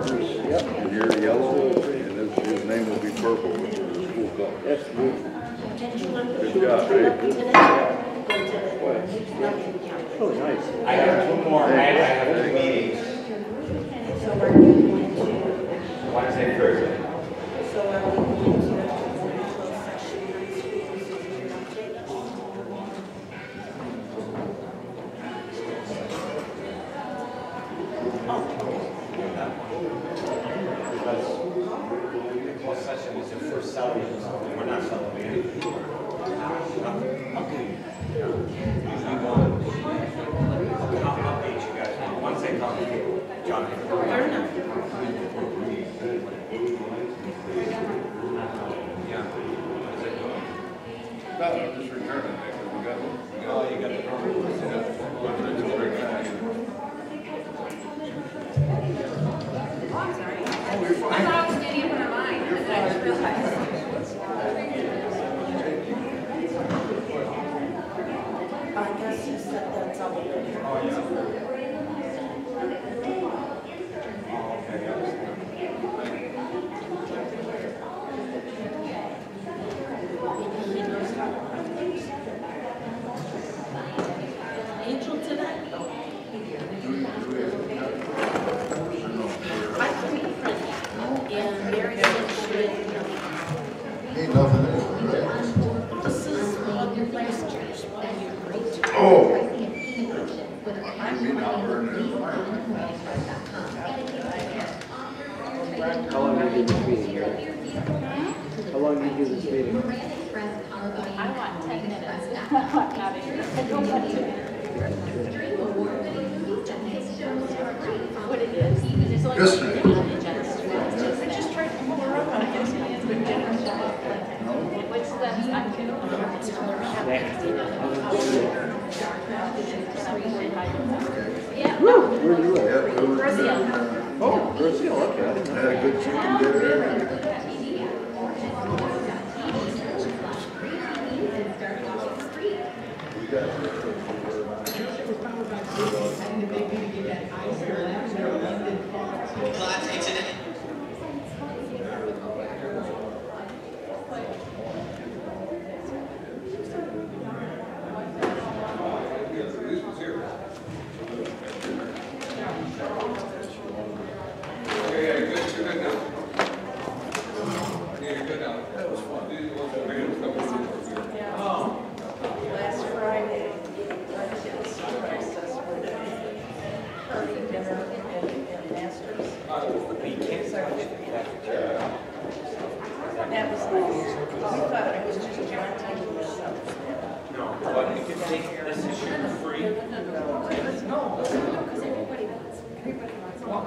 purpose. Yep. And you're yellow, and his, his name will be purple, which is the school color. That's good. Good job, Dave. Oh, nice. I have two more, I have, I have two meetings, So are going to, Wednesday, Thursday. so are we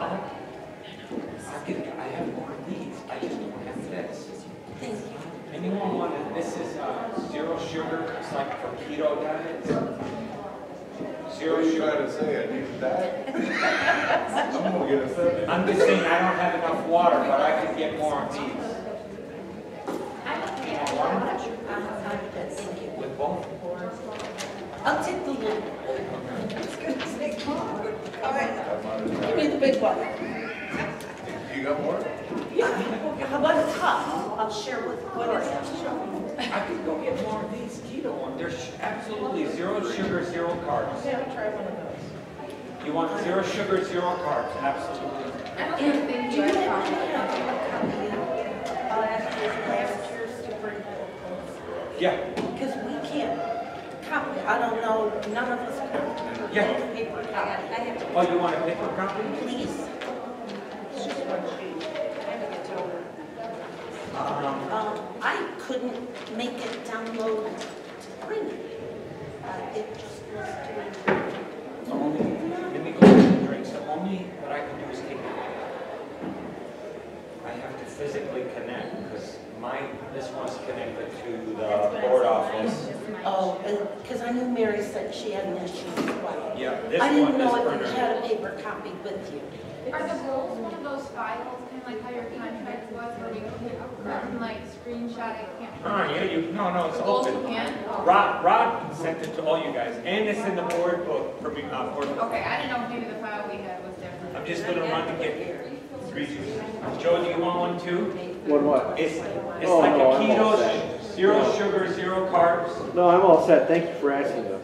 Well, I, I can, I have more of these, I just don't have this. Thank you. Anyone want it, this is, uh, zero sugar, it's like for keto diet. Zero What are you sugar. trying to say, I need that? I'm gonna get offended. I'm just saying I don't have enough water, but I could get more of these. Uh, uh, Thank you. With both. I'll take the little one. It's gonna take long. All right, give me the big one. You got more? Yeah, how about a cup? I'll share with Gloria. I could go get more of these keto ones, they're absolutely zero sugar, zero carbs. Yeah, I'll try one of those. You want zero sugar, zero carbs, absolutely. I don't And even think do you you have have a copy of last year's, last year's to bring home? Yeah, Because we can't copy, I don't know, none of us can. Yeah. Paper copy. I have to, oh, you want a paper copy? please. It's just one sheet. I have to get to her. Um, Um, I couldn't make it download to print it. Uh, it just was doing. the only, let me go get the drinks, the only that I can do is take it. I have to physically connect, because this one's connected to the board office. Oh, because I knew Mary said she had an issue with one. Yeah, this I didn't one know if you had a paper copy with you. Are the goals one of those files, kind of like how your contract was, where you can like screenshot it, can't? Yeah, you, no, no, it's open. can? Oh. Rod, Rod sent it to all you guys, and it's in the board book, for me, uh, board book. Okay, I didn't know maybe the file we had was different. I'm just gonna run to get three. Joe, do you want one too? What what? It's, it's Oh, like no, keto, zero sugar, zero carbs. No, I'm all set. Thank you for asking though.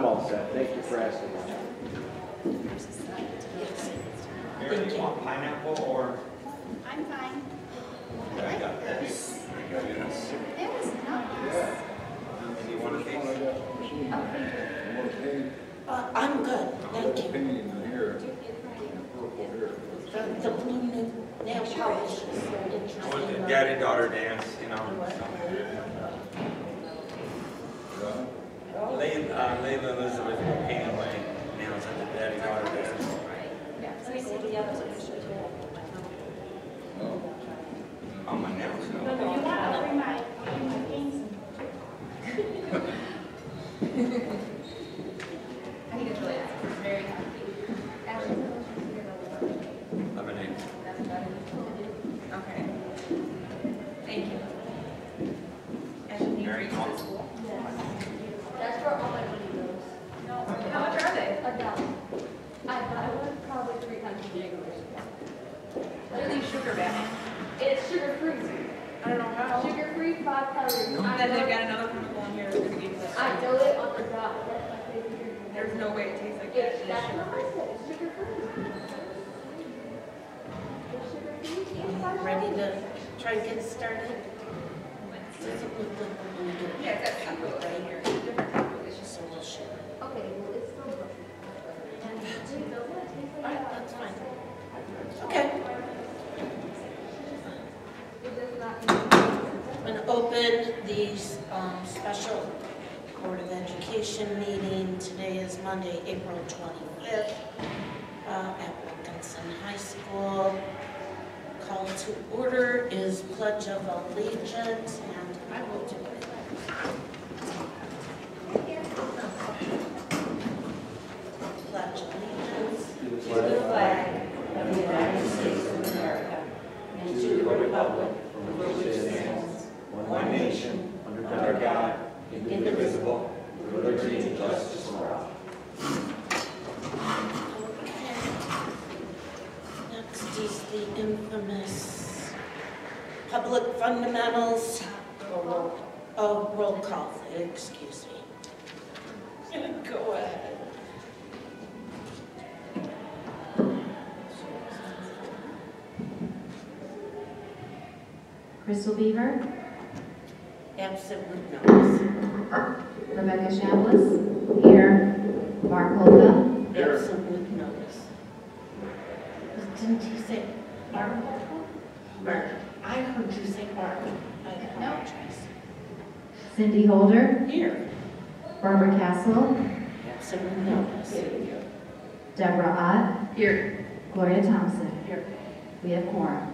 I'm all set. open the um, special Board of Education meeting. Today is Monday, April 25th uh, at Wilkinson High School. Call to order is Pledge of Allegiance, and I will do it. Misselbeaver. Absent Absolute notice. Rebecca Chambliss. Here. Mark Holda. Here. Absent. Didn't he say Mark Mark. I heard you say Mark. I apologize. Cindy Holder. Here. Barbara Castle. Absent with. Here. Deborah Ott. Here. Gloria Thompson. Here. We have quorum.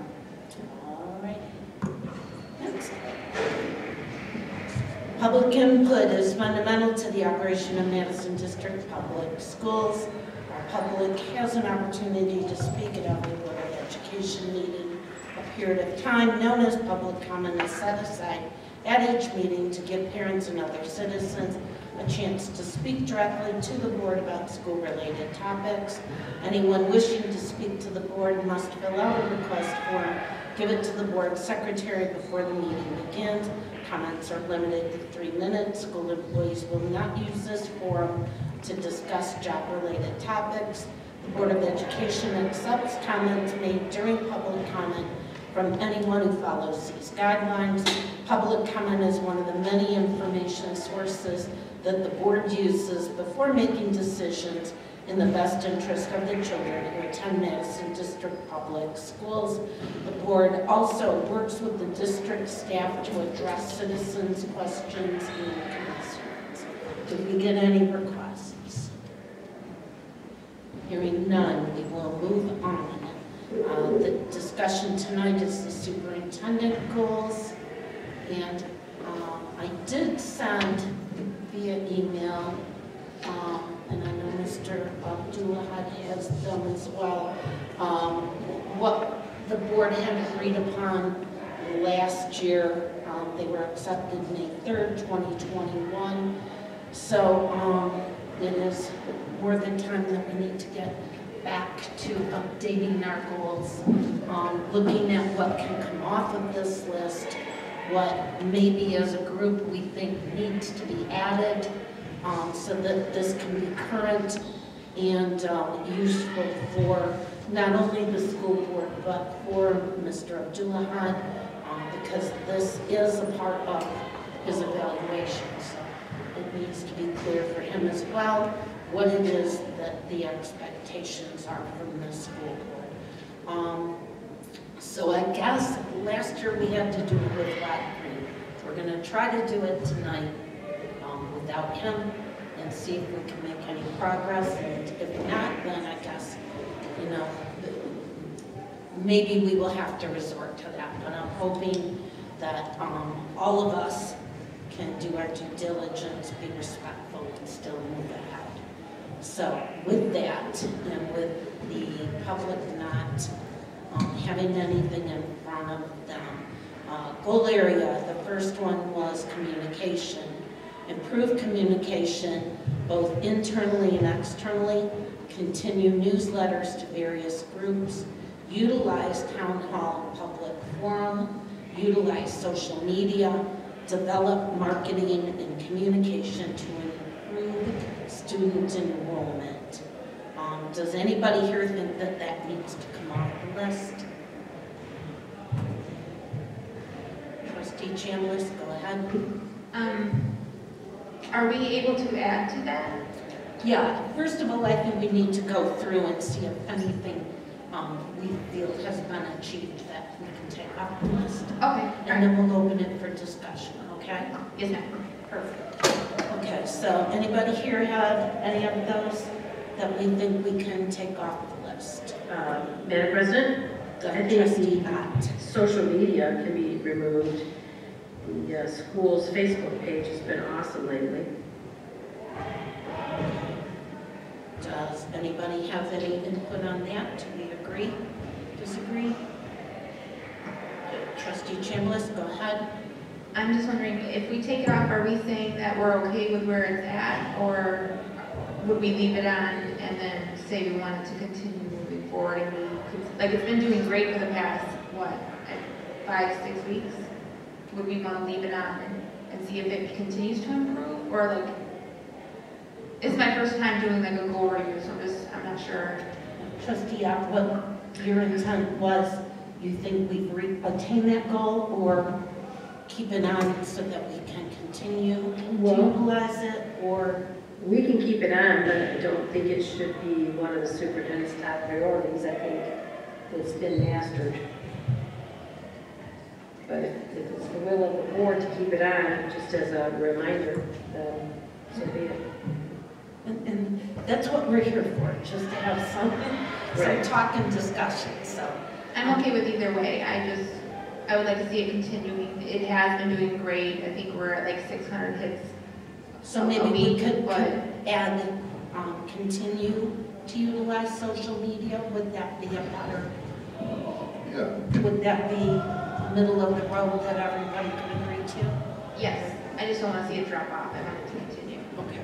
Public input is fundamental to the operation of Madison District Public Schools. Our public has an opportunity to speak at every Board of Education meeting. A period of time known as public comment is set aside at each meeting to give parents and other citizens a chance to speak directly to the board about school-related topics. Anyone wishing to speak to the board must fill out a request form, give it to the board secretary before the meeting begins. Comments are limited to three minutes. School employees will not use this forum to discuss job-related topics. The Board of Education accepts comments made during public comment from anyone who follows these guidelines. Public comment is one of the many information sources that the board uses before making decisions in the best interest of the children who attend Madison District Public Schools. The board also works with the district staff to address citizens' questions and concerns. Did we get any requests? Hearing none, we will move on. Uh, The discussion tonight is the superintendent goals. And um, I did send via email, um, Mr. Abdullah has them as well, um, what the board had agreed upon last year. Um, They were accepted May 3rd, 2021. So um, it is more than time that we need to get back to updating our goals, um, looking at what can come off of this list, what maybe as a group we think needs to be added, um, so that this can be current and um, useful for not only the school board, but for Mr. Abdullahan, um, because this is a part of his evaluation. So it needs to be clear for him as well what it is that the expectations are from the school board. Um, So I guess last year we had to do it with Rod Green. We're gonna try to do it tonight without him and see if we can make any progress. And if not, then I guess, you know, maybe we will have to resort to that. But I'm hoping that um, all of us can do our due diligence, be respectful, and still move ahead. So with that, and with the public not um, having anything in front of them, uh, goal area, the first one was communication. Improve communication, both internally and externally, continue newsletters to various groups, utilize town hall and public forum, utilize social media, develop marketing and communication to improve student enrollment. Um, Does anybody here think that that needs to come off the list? Trustee Chambliss, go ahead. Um, are we able to add to that? Yeah, first of all, I think we need to go through and see if anything um, we feel has been achieved that we can take off the list. Okay, all And right. then we'll open it for discussion, okay? Yes, ma'am. Perfect. Okay, so anybody here have any of those that we think we can take off the list? Uh, Madam President, Go I ahead, think Trustee the- Ott. social media can be removed. The uh, school's Facebook page has been awesome lately. Does anybody have any input on that? Do we agree, disagree? Trustee Chambliss, go ahead. I'm just wondering, if we take it off, are we saying that we're okay with where it's at? Or would we leave it on and then say we wanted to continue moving forward? and we could- Like, it's been doing great for the past, what, five, six weeks? Would we want to leave it on and, and see if it continues to improve? Or like, it's my first time doing like a goal review, so I'm just, I'm not sure. Trustee Ott, what your intent was, you think we've re- attained that goal or keep it on so that we can continue to utilize it or? We can keep it on, but I don't think it should be one of the superintendent's top priorities. I think it's been mastered. But if if it's the will of the board to keep it on, just as a reminder, then so be it. And, and that's what we're here for, just to have some, some Right. talk and discussion, so. I'm okay with either way, I just, I would like to see it continuing. It has been doing great. I think we're at like six hundred hits. So maybe we week, could But add, um, continue to utilize social media, would that be a better, Yeah, would that be middle of the road that everybody could agree to? yes, I just don't want to see it drop off. I want it to continue. Okay.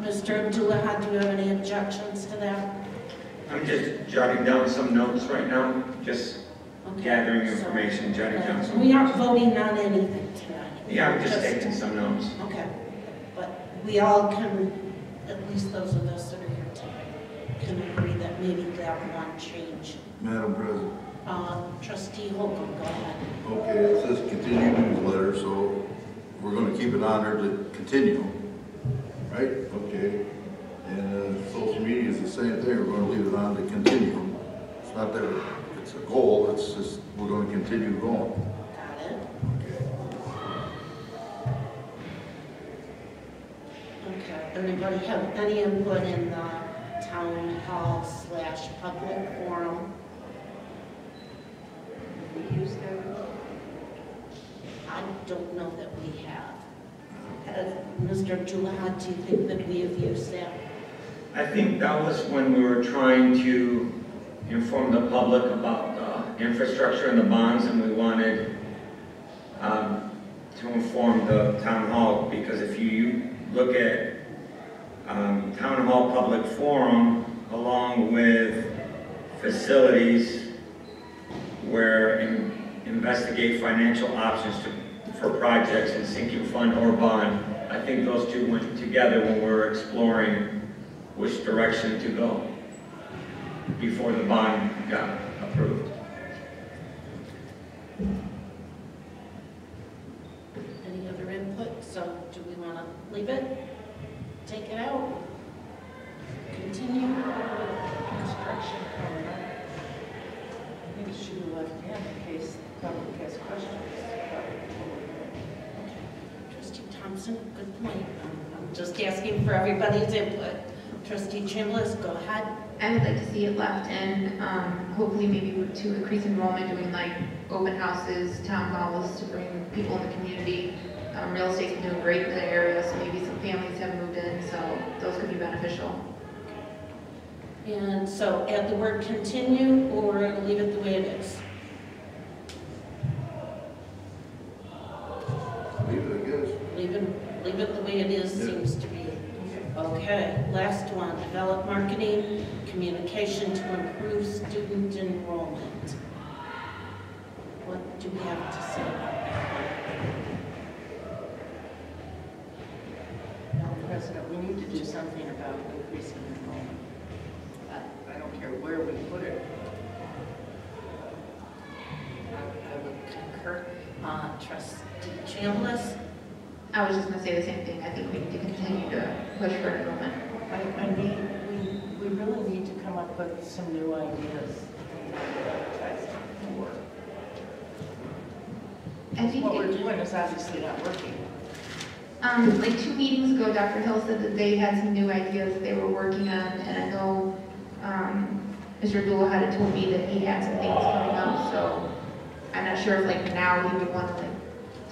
Mr. Abdullah, do you have any objections to that? I'm just jotting down some notes right now, just Okay. gathering So, information, jotting down uh, some. We aren't voting on anything tonight. Yeah, I'm just taking some notes. Okay, but we all can, at least those of us that are here tonight, can agree that maybe that one change. Madam President. Uh, Trustee Holcomb, go ahead. Okay, it says continue newsletter, so we're gonna keep it on there to continue, right? Okay. And, uh, social media is the same thing, we're gonna leave it on to continue. It's not that it's a goal, it's just, we're continue going. Got it? Okay. Okay. Anybody have any input in the town hall slash public forum? We use that. I don't know that we have. Uh, Mr. Abdullah, do you think that we have used that? I think that was when we were trying to inform the public about the infrastructure and the bonds, and we wanted um, to inform the town hall, because if you look at um, town hall public forum along with facilities where in- investigate financial options to, for projects in sinking fund or bond, I think those two went together when we were exploring which direction to go before the bond got approved. Any other input? So do we want to leave it? Take it out? Continue? Instruction from, uh, I think it should be left in in case the public has questions. Trustee Thompson, good point. I'm just asking for everybody's input. Trustee Chambliss, go ahead. I would like to see it left in, um, hopefully maybe to increase enrollment, doing like open houses, town halls to bring people in the community. Um, real estate's been doing great in the area, so maybe some families have moved in, so those could be beneficial. And so add the word continue or leave it the way it is? Leave it, I guess. Leave it, leave it the way it is Yeah. seems to be. Okay, last one, develop marketing, communication to improve student enrollment. What do we have to say about that? Madam President, we need to do something about increasing enrollment. I, I don't care where we put it. I would concur. Uh, Trustee Chambliss? I was just gonna say the same thing, I think we need to continue to push for enrollment. I, I need, we, we really need to come up with some new ideas. and advertise more. I think, What we're it- doing is obviously not working. um, like two meetings ago, Dr. Hill said that they had some new ideas that they were working on, and I know, um, Mr. Abdullah had told me that he had some things coming up, so I'm not sure if like now he would want to like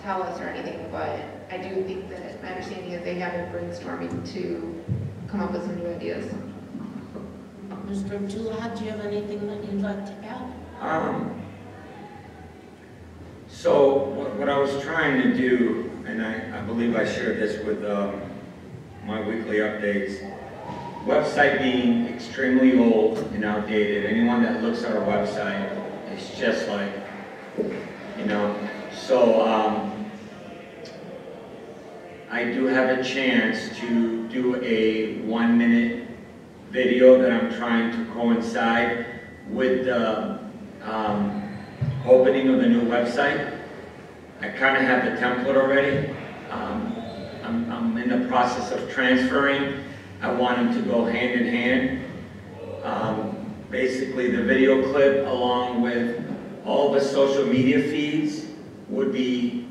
tell us or anything, but I do think that, my understanding is they have been brainstorming to come up with some new ideas. Mr. Abdullah, do you have anything that you'd like to add? Um, So what what I was trying to do, and I, I believe I shared this with um, my weekly updates, website being extremely old and outdated, anyone that looks at our website, it's just like, you know, so um, I do have a chance to do a one-minute video that I'm trying to coincide with the um, opening of the new website. I kind of have the template already. Um, I'm, I'm in the process of transferring. I want them to go hand in hand. Um, Basically, the video clip along with all the social media feeds would be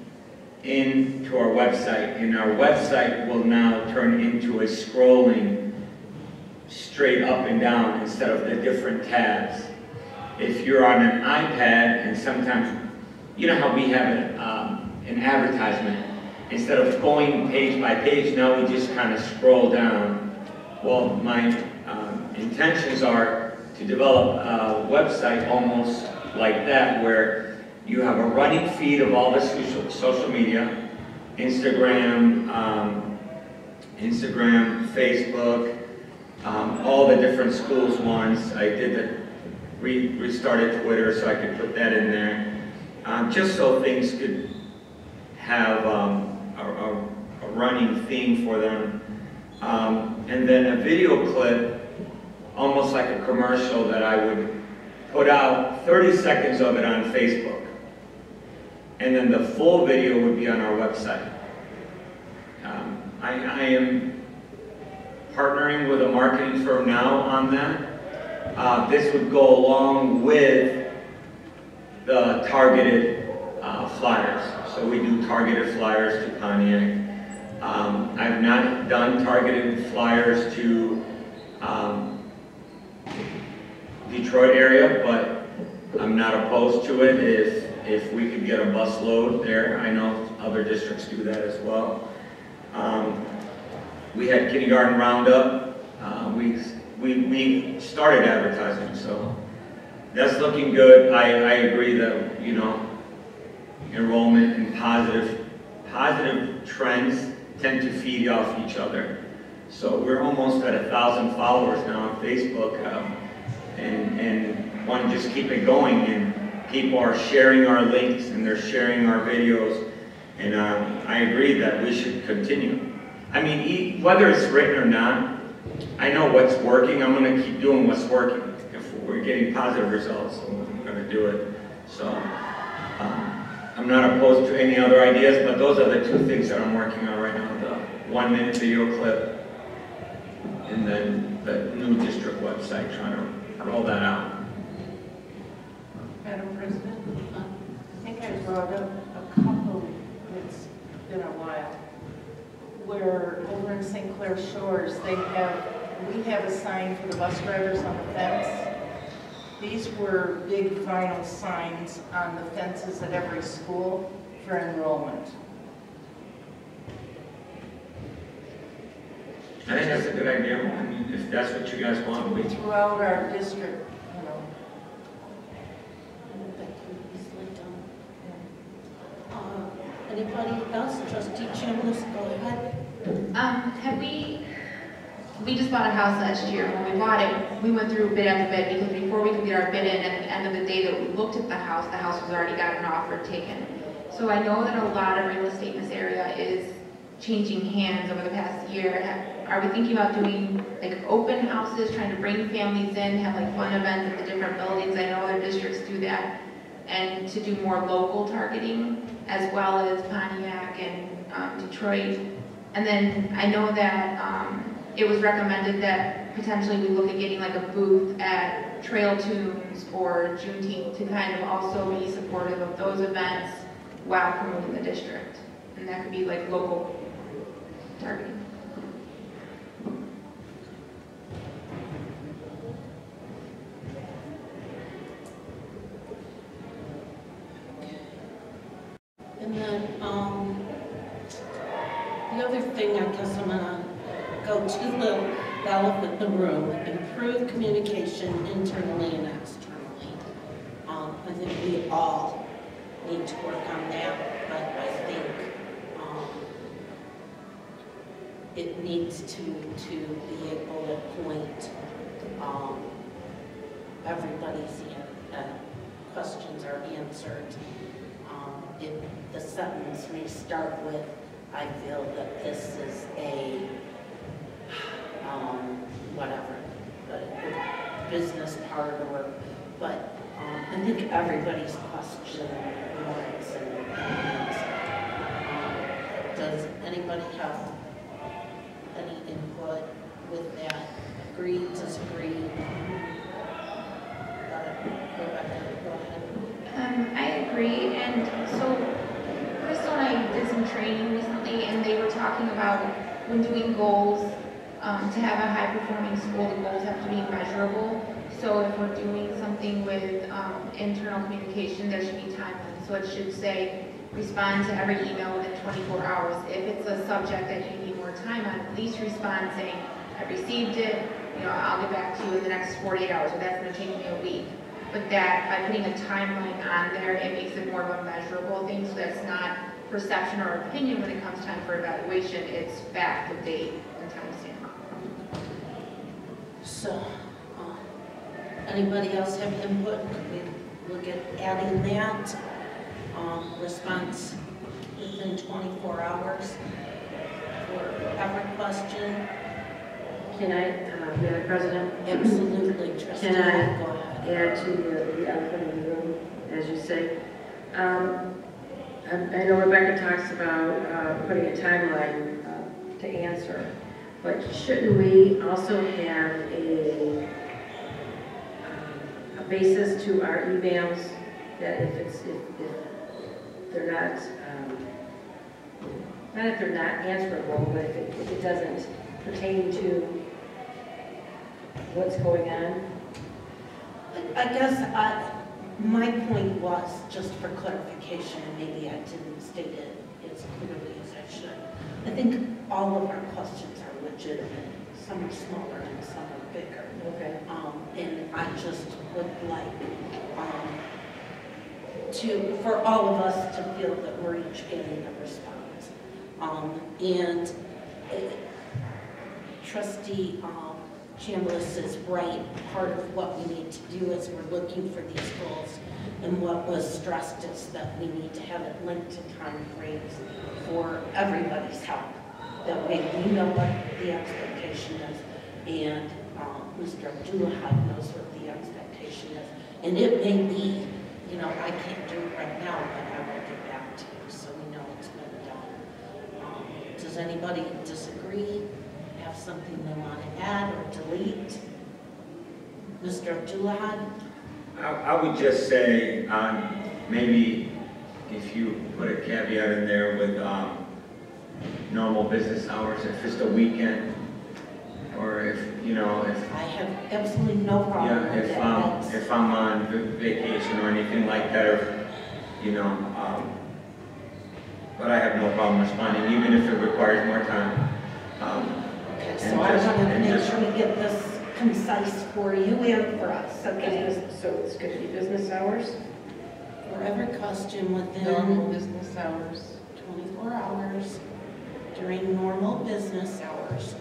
into our website. And our website will now turn into a scrolling straight up and down instead of the different tabs. If you're on an iPad and sometimes you know how we have an, um, an advertisement, instead of going page by page, now we just kind of scroll down. Well, my um, intentions are to develop a website almost like that, where you have a running feed of all the social, social media, Instagram, um, Instagram, Facebook, um, all the different schools ones. I did the, re- restarted Twitter so I could put that in there. Um, just so things could have, um, a, a, a running theme for them. Um, and then a video clip, almost like a commercial that I would put out 30 seconds of it on Facebook. And then the full video would be on our website. Um, I, I am partnering with a marketing firm now on that. Uh, this would go along with the targeted uh, flyers. So we do targeted flyers to Pontiac. Um, I've not done targeted flyers to um, Detroit area, but I'm not opposed to it if, if we could get a bus load there. I know other districts do that as well. Um, we had kindergarten roundup. Uh, we, we, we started advertising, so that's looking good. I, I agree that, you know, enrollment and positive, positive trends tend to feed off each other. So we're almost at a thousand followers now on Facebook, um, and, and want to just keep it going. And people are sharing our links and they're sharing our videos, and um, I agree that we should continue. I mean, whether it's written or not, I know what's working. I'm going to keep doing what's working. If we're getting positive results, I'm going to do it. So. Um, I'm not opposed to any other ideas, but those are the two things that I'm working on right now, the one-minute video clip, and then the new district website, trying to roll that out. Madam President, I think I brought up a couple, it's been a while, where over in St. Clair Shores, they have, we have a sign for the bus drivers on the fence. These were big vinyl signs on the fences at every school for enrollment. I think that's a good idea, I mean, if that's what you guys want, we, Throughout our district, you know. That can be easily done. Uh, Anybody else? Trustee Chambliss, go ahead. Um, we, we just bought a house last year. When we bought it, we went through bid after bid because before we could get our bid in, at the end of the day that we looked at the house, the house was already got an offer taken. So I know that a lot of real estate in this area is changing hands over the past year. Are we thinking about doing like open houses, trying to bring families in, have like fun events at the different buildings? I know other districts do that. And to do more local targeting as well as Pontiac and um, Detroit. And then I know that um, it was recommended that potentially we look at getting like a booth at Trail Tunes or Juneteenth to kind of also be supportive of those events while promoting the district. And that could be like local targeting. And then, um, the other thing I guess I'm gonna go to the elephant in the room, improve communication internally and externally. Um, I think we all need to work on that, but I think, um, it needs to, to be able to point, um, everybody's, uh, questions are answered. Um, the sentence may start with, I feel that this is a, um, whatever, a business part or, but um, I think everybody's question warrants an answer. Um, Does anybody have any input with that? Agree, disagree? Uh, Rebecca, go ahead. Um, I agree, and so And I did some training recently, and they were talking about when doing goals, um, to have a high-performing school, the goals have to be measurable. So if we're doing something with um, internal communication, there should be timelines. So it should say, respond to every email within 24 hours. If it's a subject that you need more time on, at least respond saying, I received it, you know, I'll get back to you in the next 48 hours, or that's gonna take me a week. But that, by putting a timeline on there, it makes it more of a measurable thing, so that's not perception or opinion when it comes time for evaluation, it's fact, the date, and timestamp. So, uh, anybody else have input? Could we look at adding that, um, response within 24 hours for every question? Can I, uh, Madam President? Absolutely, trustee. Can I Go ahead. Add to the the elephant in the room, as you say. Um, I I know Rebecca talks about uh, putting a timeline uh, to answer, but shouldn't we also have a, um, a basis to our emails that if it's, if if they're not, um, not if they're not answerable, but if it if it doesn't pertain to what's going on? I guess I, my point was, just for clarification, and maybe I didn't state it as clearly as I should. I think all of our questions are legitimate. Some are smaller and some are bigger. Okay. Um, and I just would like, um, to, for all of us to feel that we're each getting a response. Um, and uh, trustee, um, Chambliss is right. Part of what we need to do is we're looking for these goals. And what was stressed is that we need to have it linked to time frames for everybody's help. That way we know what the expectation is and um, Mr. Abdullah knows what the expectation is. And it may be, you know, I can't do it right now, but I will get back to you so we know it's been done. Um, Does anybody disagree? Have something they want to add or delete? Mr. Abdullah? I, I would just say, um, maybe if you put a caveat in there with, um, normal business hours, if it's the weekend, or if, you know, if, I have absolutely no problem yeah, if, um, if I'm on vacation or anything like that, or, you know, um, but I have no problem responding, even if it requires more time. Um, so I just- want to make sure we get this concise for you and for us, okay? Business- So it's going to be business hours? For every question Normal within business hours. 24 hours during normal business hours.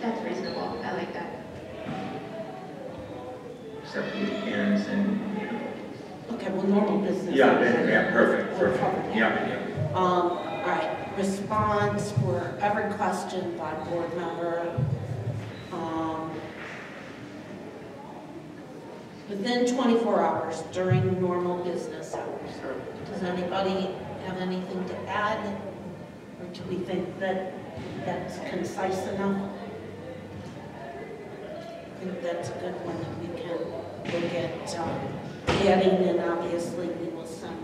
That's reasonable, I like that. Except weekends and, you know. Okay, well, normal business. Yeah, hours. yeah, perfect, We'll perfect, that. yeah, yeah. Um, all right, response for every question by board member. Um, Within 24 hours during normal business hours. Does anybody have anything to add? Or do we think that that's concise enough? I think that's a good one that we can look at um, adding, and obviously we will send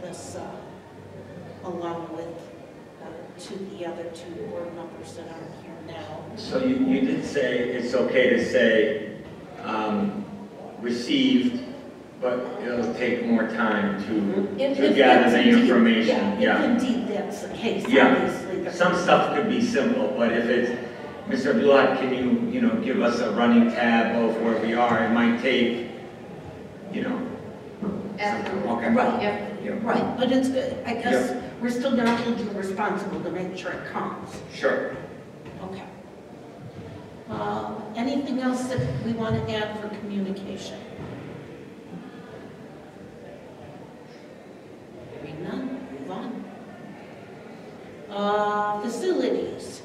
this uh, along with, to the other two board members that are here now. So you, you did say it's okay to say, um, received, but it'll take more time to, If- to if gather the indeed- information, yeah. If indeed that's the case, Yeah. obviously. Some stuff could be simple, but if it's, Mr. Abdullah, can you, you know, give us a running tab of where we are? It might take, you know, something, Absolutely. okay. Right. Yep. Yeah, Right, but it's, good. I guess we're still not holding you responsible to make sure it comes. sure. Okay. Um, Anything else that we want to add for communication? Hearing none, move on. Uh, Facilities.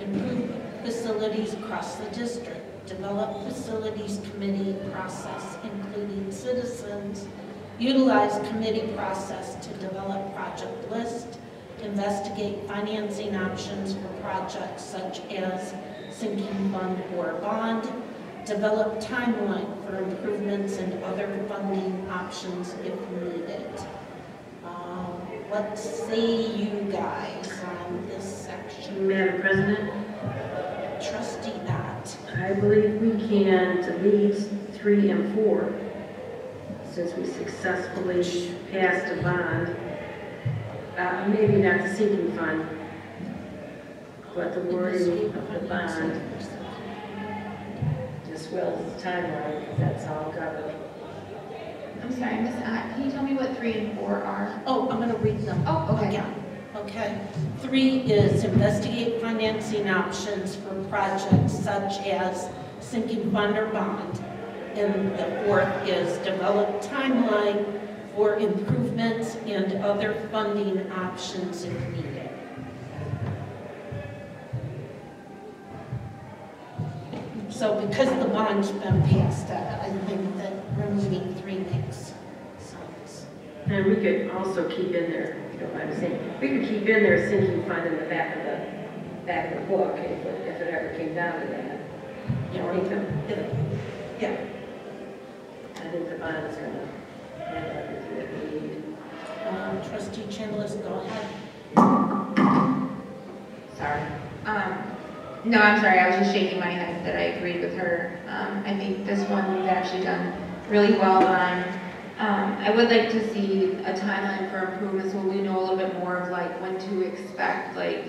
Improve facilities across the district. Develop facilities committee process, including citizens. Utilize committee process to develop project list. Investigate financing options for projects such as sinking fund or bond. Develop timeline for improvements and other funding options if needed. Um, What say you guys on this section? Madam President, Trustee that I believe we can delete three and four, since we successfully passed a bond. Uh, maybe not the sinking fund, but the wording of the bond, as well as the timeline, because that's all covered. I'm sorry, Miss, uh, can you tell me what three and four are? Oh, I'm gonna read them Oh, okay. again. Okay. Three is investigate financing options for projects such as sinking fund or bond. And the fourth is develop timeline for improvements and other funding options if needed. So because the bond's been passed, I think that removing three makes sense. And we could also keep in there, you know what I'm saying, we could keep in there sinking fund in the back of the, back of the book, if it, if it ever came down to that. You know, I think Yeah. I think the bond is gonna handle everything that we need. Um, Trustee Chambliss, go ahead. Sorry. Um, no, I'm sorry, I was just shaking my head that I agreed with her. Um, I think this one we've actually done really well on. Um, I would like to see a timeline for improvements where we know a little bit more of like when to expect like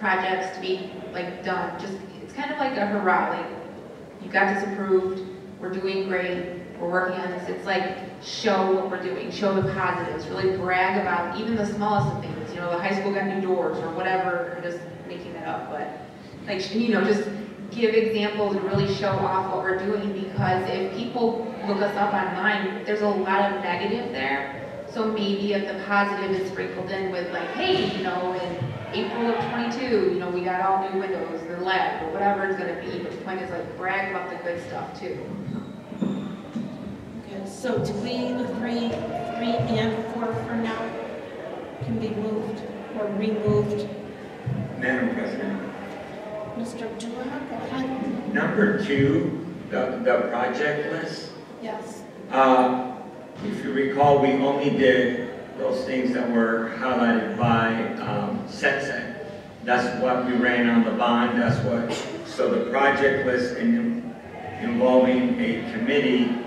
projects to be like done. Just, it's kind of like a hurrah, like you got this approved, we're doing great, we're working on this. It's like show what we're doing, show the positives, really brag about even the smallest of things. You know, the high school got new doors or whatever, I'm just making that up, but like, you know, just give examples and really show off what we're doing because if people look us up online, there's a lot of negative there. So maybe if the positive is sprinkled in with like, hey, you know, in April of twenty-two, you know, we got all new windows, they're or whatever it's gonna be, but the point is like brag about the good stuff too. So do we agree three and four for now can be moved or removed? Madam President, Mr. Dua, go ahead. number two, the, the project list, Yes. uh, if you recall, we only did those things that were highlighted by, um, SETSEC. That's what we ran on the bond, that's what, so the project list in- involving a committee,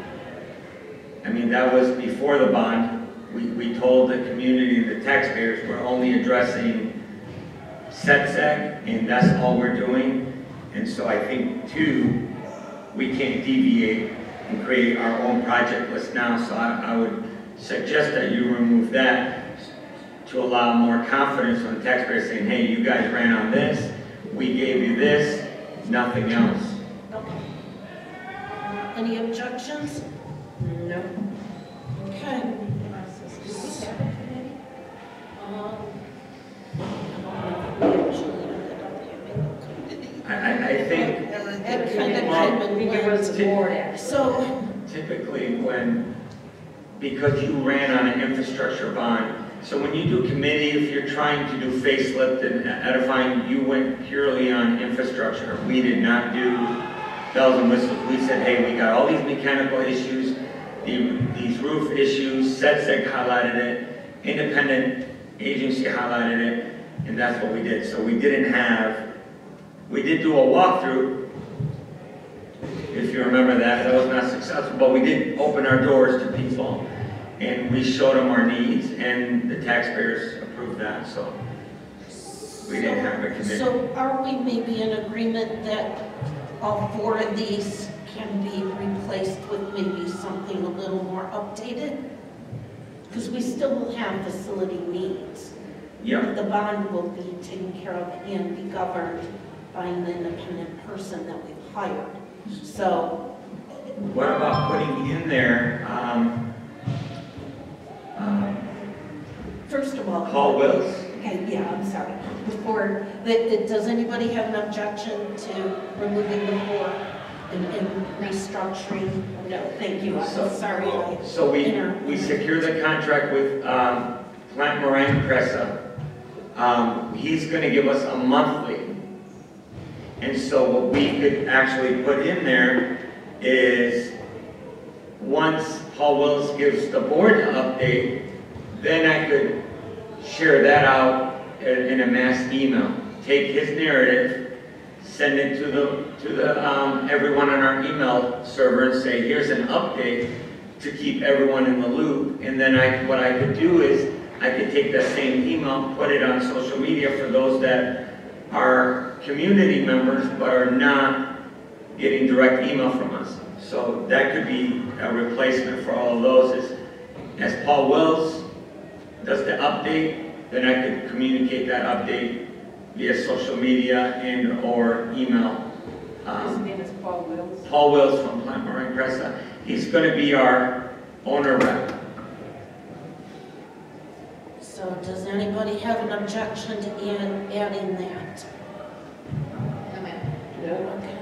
I mean, that was before the bond. We, we told the community, the taxpayers, we're only addressing SETSEC, and that's all we're doing. And so I think, two, we can't deviate and create our own project list now, so I, I would suggest that you remove that to allow more confidence from the taxpayers saying, hey, you guys ran on this, we gave you this, nothing else. Okay. Any objections? No. Okay. I, think. So, typically when, because you ran on an infrastructure bond, so when you do committee, if you're trying to do facelift and edifying, you went purely on infrastructure. We did not do bells and whistles. We said, hey, we got all these mechanical issues, the- these roof issues, SETSEC highlighted it, independent agency highlighted it, and that's what we did. So we didn't have, we did do a walkthrough, if you remember that, that was not successful, but we did open our doors to people, and we showed them our needs, and the taxpayers approved that, so we didn't have a committee. so are we maybe in agreement that all four of these can be replaced with maybe something a little more updated? Because we still will have facility needs. Yeah, The bond will be taken care of and be governed by an independent person that we've hired. So, what about putting in there, um, um, first of all. Paul Wills? Okay, yeah, I'm sorry. Before, that, that- does anybody have an objection to removing the four and, and restructuring? No, thank you, I'm So- sorry. I- So we, Inter- we secured the contract with, um, Plante Moran Cresa. Um, he's gonna give us a monthly. And so what we could actually put in there is, once Paul Willis gives the board an update, then I could share that out in, in a mass email. Take his narrative, send it to the, to the, um, everyone on our email server and say, here's an update to keep everyone in the loop. And then I, what I could do is, I could take that same email, put it on social media for those that are community members but are not getting direct email from us. So that could be a replacement for all of those as Paul Wills does the update, then I could communicate that update via social media and or email. His Um, name is Paul Wills. Paul Wills from Plante Moran Cresa, he's gonna be our owner rep. So does anybody have an objection to add- adding that? No, ma'am. Okay,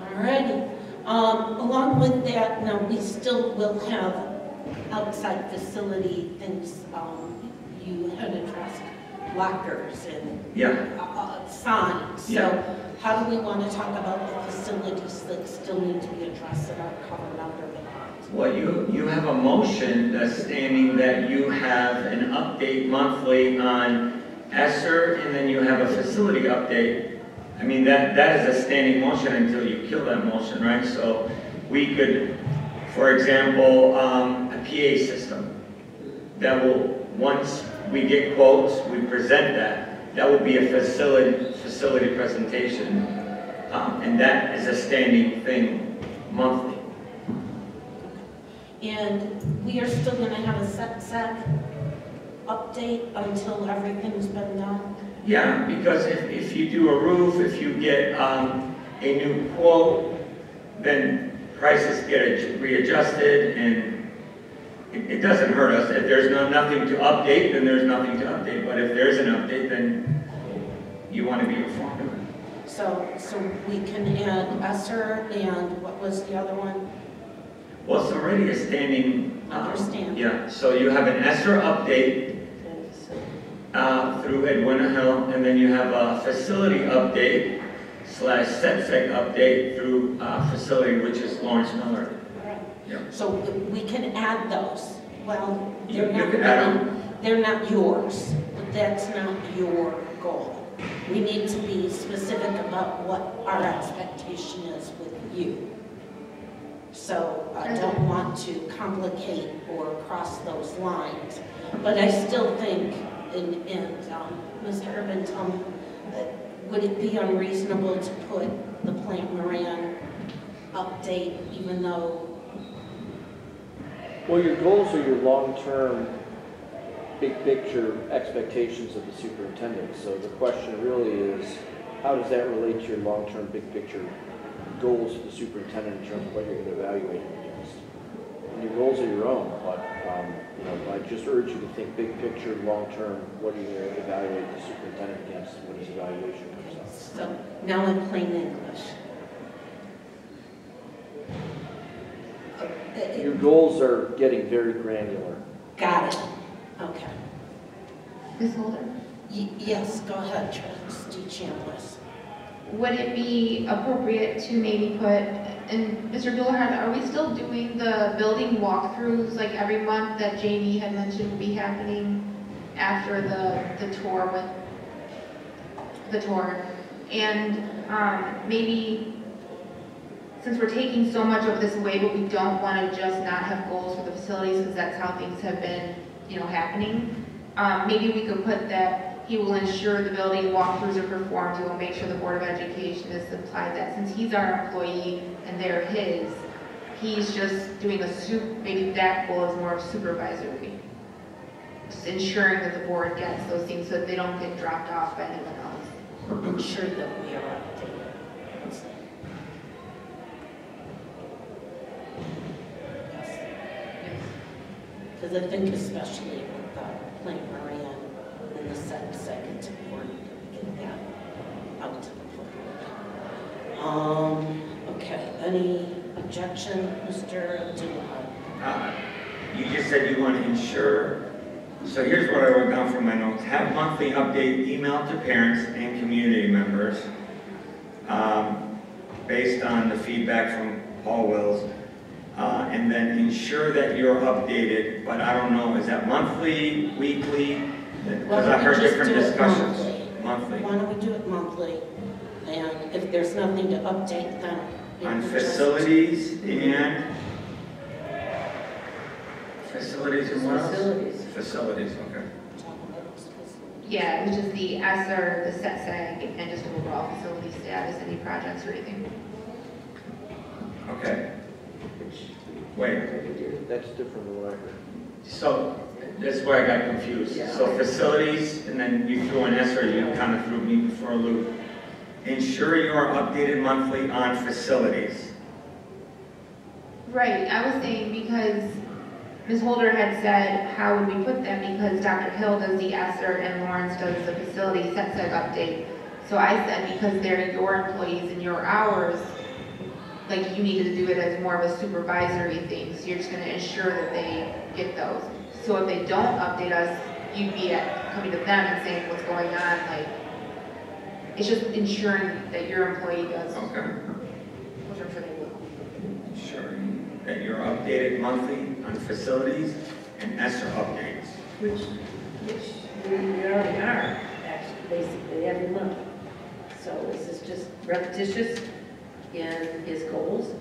all righty. Um, along with that, now, we still will have outside facility things, um, you had addressed lockers and Yeah, uh, uh, signs. Yeah. So how do we want to talk about the facilities that still need to be addressed that are covered under the bond? well, you, you have a motion that's standing that you have an update monthly on ESSER, and then you have a facility update. I mean, that, that is a standing motion until you kill that motion, right? So we could, for example, um, a PA system that will, once we get quotes, we present that, that would be a facility, facility presentation. Um, and that is a standing thing monthly. And we are still going to have a set update until everything's been done? Yeah, because if, if you do a roof, if you get, um, a new quote, then prices get readjusted and it, it doesn't hurt us. If there's no, nothing to update, then there's nothing to update, but if there's an update, then you want to be informed of it. So, so we can add ESSER and what was the other one? Well, it's already a standing. um, Understand. Yeah, so you have an ESSER update, uh, through Edwina Hill, and then you have a facility update slash SETSEC update through, uh, facility, which is Lawrence Miller. Yeah. So we can add those. Well, they're you not can add really- They're not yours, but that's not your goal. We need to be specific about what our expectation is with you. So I don't want to complicate or cross those lines. But I still think, and, and, um, Mr. Urban, tell me, would it be unreasonable to put the Plante Moran update, even though Well, your goals are your long-term, big picture expectations of the superintendent. So the question really is, how does that relate to your long-term, big picture goals of the superintendent in terms of what you're going to evaluate him against? And your goals are your own, but, um, you know, I just urge you to think big picture, long-term, what are you going to evaluate the superintendent against, what his evaluation comes out. So now in plain English. Your goals are getting very granular. Got it. Okay. Ms. Holder? Y- Yes, go ahead, trustee Chambliss. Would it be appropriate to maybe put, and Mr. Dullahan, are we still doing the building walkthroughs like every month that Jamie had mentioned would be happening after the, the tour with, the tour? And, um, maybe, since we're taking so much of this away, but we don't want to just not have goals for the facilities, because that's how things have been, you know, happening, um, maybe we could put that he will ensure the building walkthroughs are performed, he will make sure the Board of Education is supplied that, since he's our employee and they're his, he's just doing a sup, maybe that goal is more supervisory. Just ensuring that the board gets those things so that they don't get dropped off by anyone else. Ensure that we are updated. Because I think especially with the Moran and the set second it's important to get that out to the public. Um, okay, any objection, Mr. Duhar? Uh, You just said you want to ensure, so here's what I wrote down from my notes. Have monthly update emailed to parents and community members um, based on the feedback from Paul Wills. Uh, And then ensure that you're updated, but I don't know, is that monthly, weekly? Because I heard different discussions. Why Monthly. don't we do it monthly? And if there's nothing to update, then. it On would just- facilities and? Facilities and what else? Facilities. Facilities, okay. Yeah, which is the ESSER, the set seg, and just overall facility status, any projects or anything. Okay, Which wait. That's different than what I heard. so, that's where I got confused. So facilities, and then you threw an S, or you kind of threw me for a loop. Ensure you are updated monthly on facilities. Right, I was saying because Ms. Holder had said, how would we put them? Because Dr. Hill does the ESSER and Lawrence does the facility set seg update. So I said, because they're your employees and your hours, like you needed to do it as more of a supervisory thing. So you're just gonna ensure that they get those. So if they don't update us, you'd be at, coming to them and saying what's going on, like, it's just ensuring that your employee does Okay. which I'm sure they will. Ensuring that you're updated monthly on facilities and ESSER updates. Which, which we we already are, actually, basically, every month. So this is just repetitious in his goals?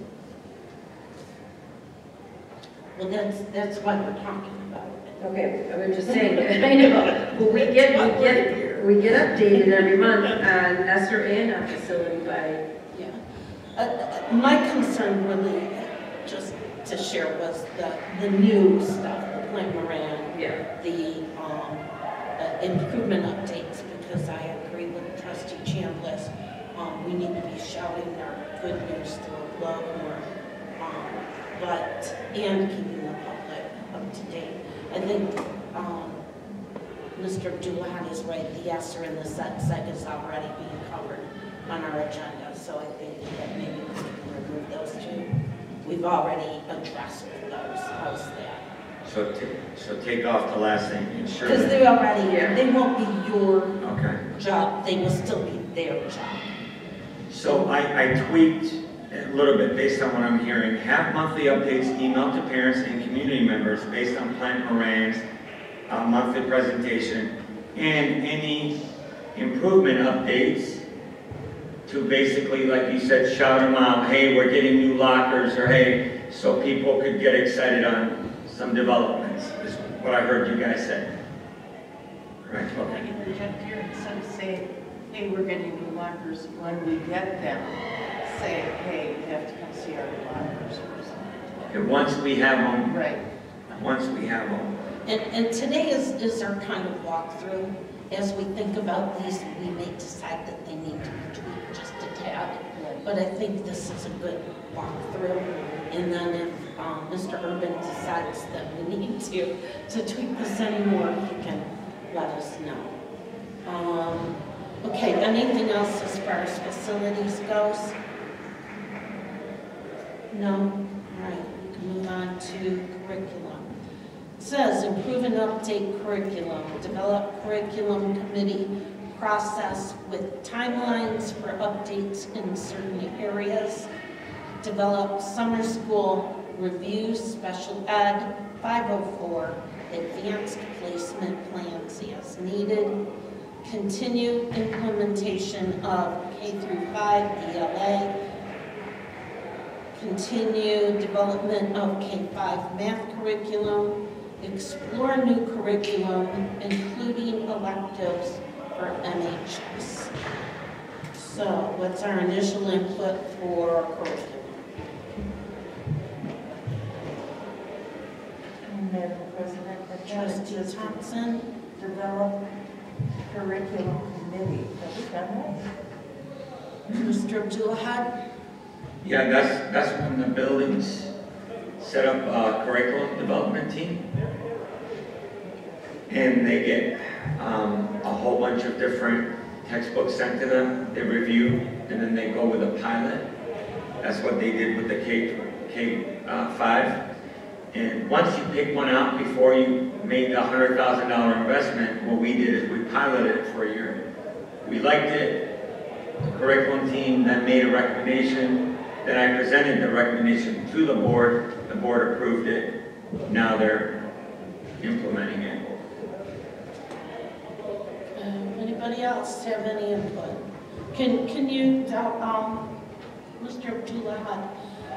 Well, that's, that's what we're talking about. Okay, I'm just saying, I know, but we get, we get, we get updated every month on ESSER and on facility by, Yeah. Uh, uh, My concern really, just to share, was the, the new stuff, the Plante Moran, yeah. the um, uh, improvement updates, because I agree with trustee Chambliss. Um, We need to be shouting our good news through a lot more, um, but, and keeping the public up to date. I think um, Mr. Duhat is right, the ESSER and the set seg is already being covered on our agenda, so I think that maybe we can remove those two. We've already addressed those, how's that? So, so take off the last thing, ensure Because that, they already, they won't be your okay. job, they will still be their job. So I, I tweaked a little bit based on what I'm hearing. Have monthly updates emailed to parents and community members based on Plante Moran's uh, monthly presentation and any improvement updates to basically, like you said, shout them out, hey, we're getting new lockers, or hey, so people could get excited on some developments, is what I heard you guys say. Correct, I okay. instead of saying, hey, we're getting new lockers, when we get them, say, hey, you have to come see our new lockers or something. Okay, once we have them, Right. once we have them, And, and today is, is our kind of walkthrough. As we think about these, we may decide that they need to be tweaked just a tad. But I think this is a good walkthrough. And then if um, Mr. Urban decides that we need to, to tweak this anymore, he can let us know. Um, Okay, anything else as far as facilities goes? No? All right, we can move on to curriculum. It says, improve and update curriculum, develop curriculum committee process with timelines for updates in certain areas, develop summer school reviews, special ed, 504, advanced placement plans as needed, continue implementation of K through 5 ELA, continue development of K-5 math curriculum, explore new curriculum, including electives for MHS. So what's our initial input for curriculum? Madam President, Trustee Thompson? develop curriculum committee. Have we done that? Mr. Abdulahad? Yeah, that's, that's when the buildings set up a curriculum development team. And they get um, a whole bunch of different textbooks sent to them, they review, and then they go with a pilot. That's what they did with the K, K uh, five. And once you pick one out before you made the hundred thousand dollar investment, what we did is we piloted it for a year. We liked it, the curriculum team then made a recommendation, then I presented the recommendation to the board, the board approved it, now they're implementing it. Uh, Anybody else have any input? Can, can you um, Mr. Abdullah,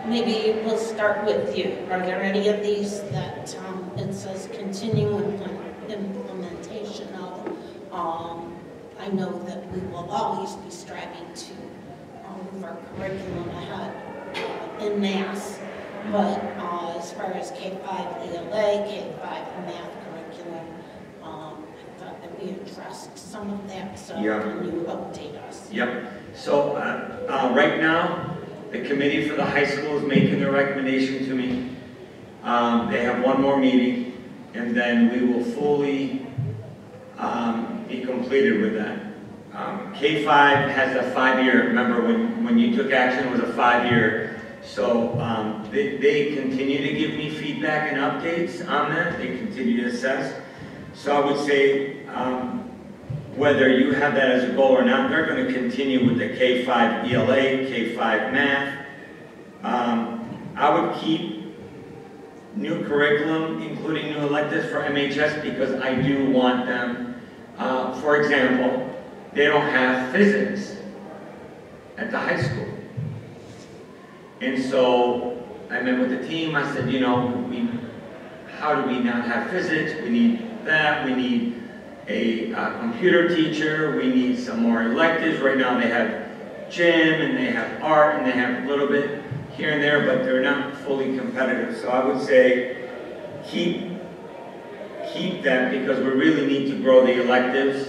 maybe we'll start with you. Are there any of these that, um, it says continue implement- implementation of? Um, I know that we will always be striving to, um, move our curriculum ahead uh, in mass. But, uh, as far as K five ELA, K five math curriculum, um, I thought that we addressed some of that, so Yeah. can you update us? Yep, so, uh, uh, right now, the committee for the high school is making their recommendation to me. Um, they have one more meeting, and then we will fully, um, be completed with that. Um, K five has a five-year, remember when, when you took action, it was a five-year. So, um, they, they continue to give me feedback and updates on that, they continue to assess. So I would say, um, whether you have that as a goal or not, they're going to continue with the K-5 ELA, K-5 math. Um, I would keep new curriculum, including new electives for MHS, because I do want them, uh, for example, they don't have physics at the high school. And so I met with the team, I said, you know, we, how do we not have physics? We need that, we need a uh, computer teacher, we need some more electives. Right now they have gym and they have art and they have a little bit here and there, but they're not fully competitive. So I would say keep, keep that because we really need to grow the electives,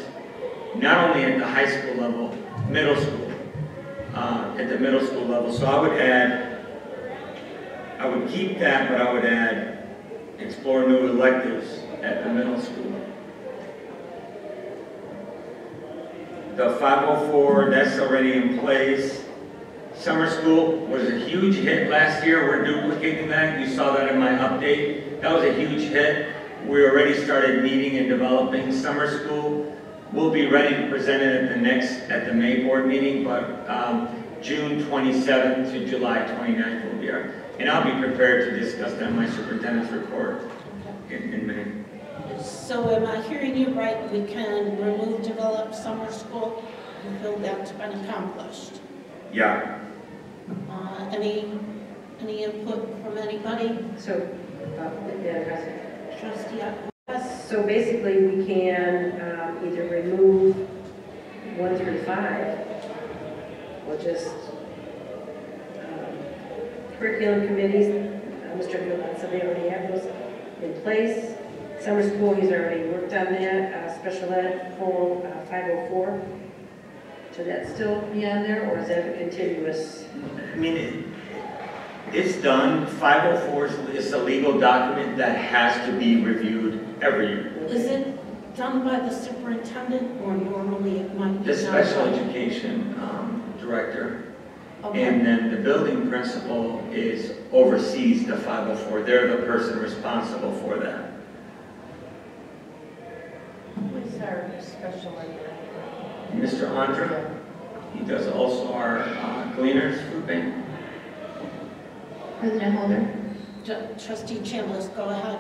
not only at the high school level, middle school, uh, at the middle school level. So I would add, I would keep that, but I would add explore new electives at the middle school. The 504, that's already in place. Summer school was a huge hit last year. We're duplicating that. You saw that in my update. That was a huge hit. We already started meeting and developing summer school. We'll be ready to present it at the next, at the May board meeting, but um, June 27th to July 29th will be our, and I'll be prepared to discuss that in my superintendent's report in, in May. So am I hearing you right, we can remove develop summer school and feel that's been accomplished? Yeah, Uh, Any, any input from anybody? So, uh, President, Trustee Aquas? so basically, we can um, either remove one through five, or just um, curriculum committees, uh, Mr. Gilman, so they already have those in place. Summer school, he's already worked on that, uh, special ed, full uh, 504. Should that still be on there, or is that a continuous? I mean, it, it's done. 504 is, is a legal document that has to be reviewed every year. Is it done by the superintendent or normally it might be The done special by- education um, director, Okay, and then the building principal is oversees the 504. They're the person responsible for that. Who is our special ed? Mr. Andre. he does also our uh, Gleaners Food Bank. President Holder? Ju- Trustee Chambliss, go ahead.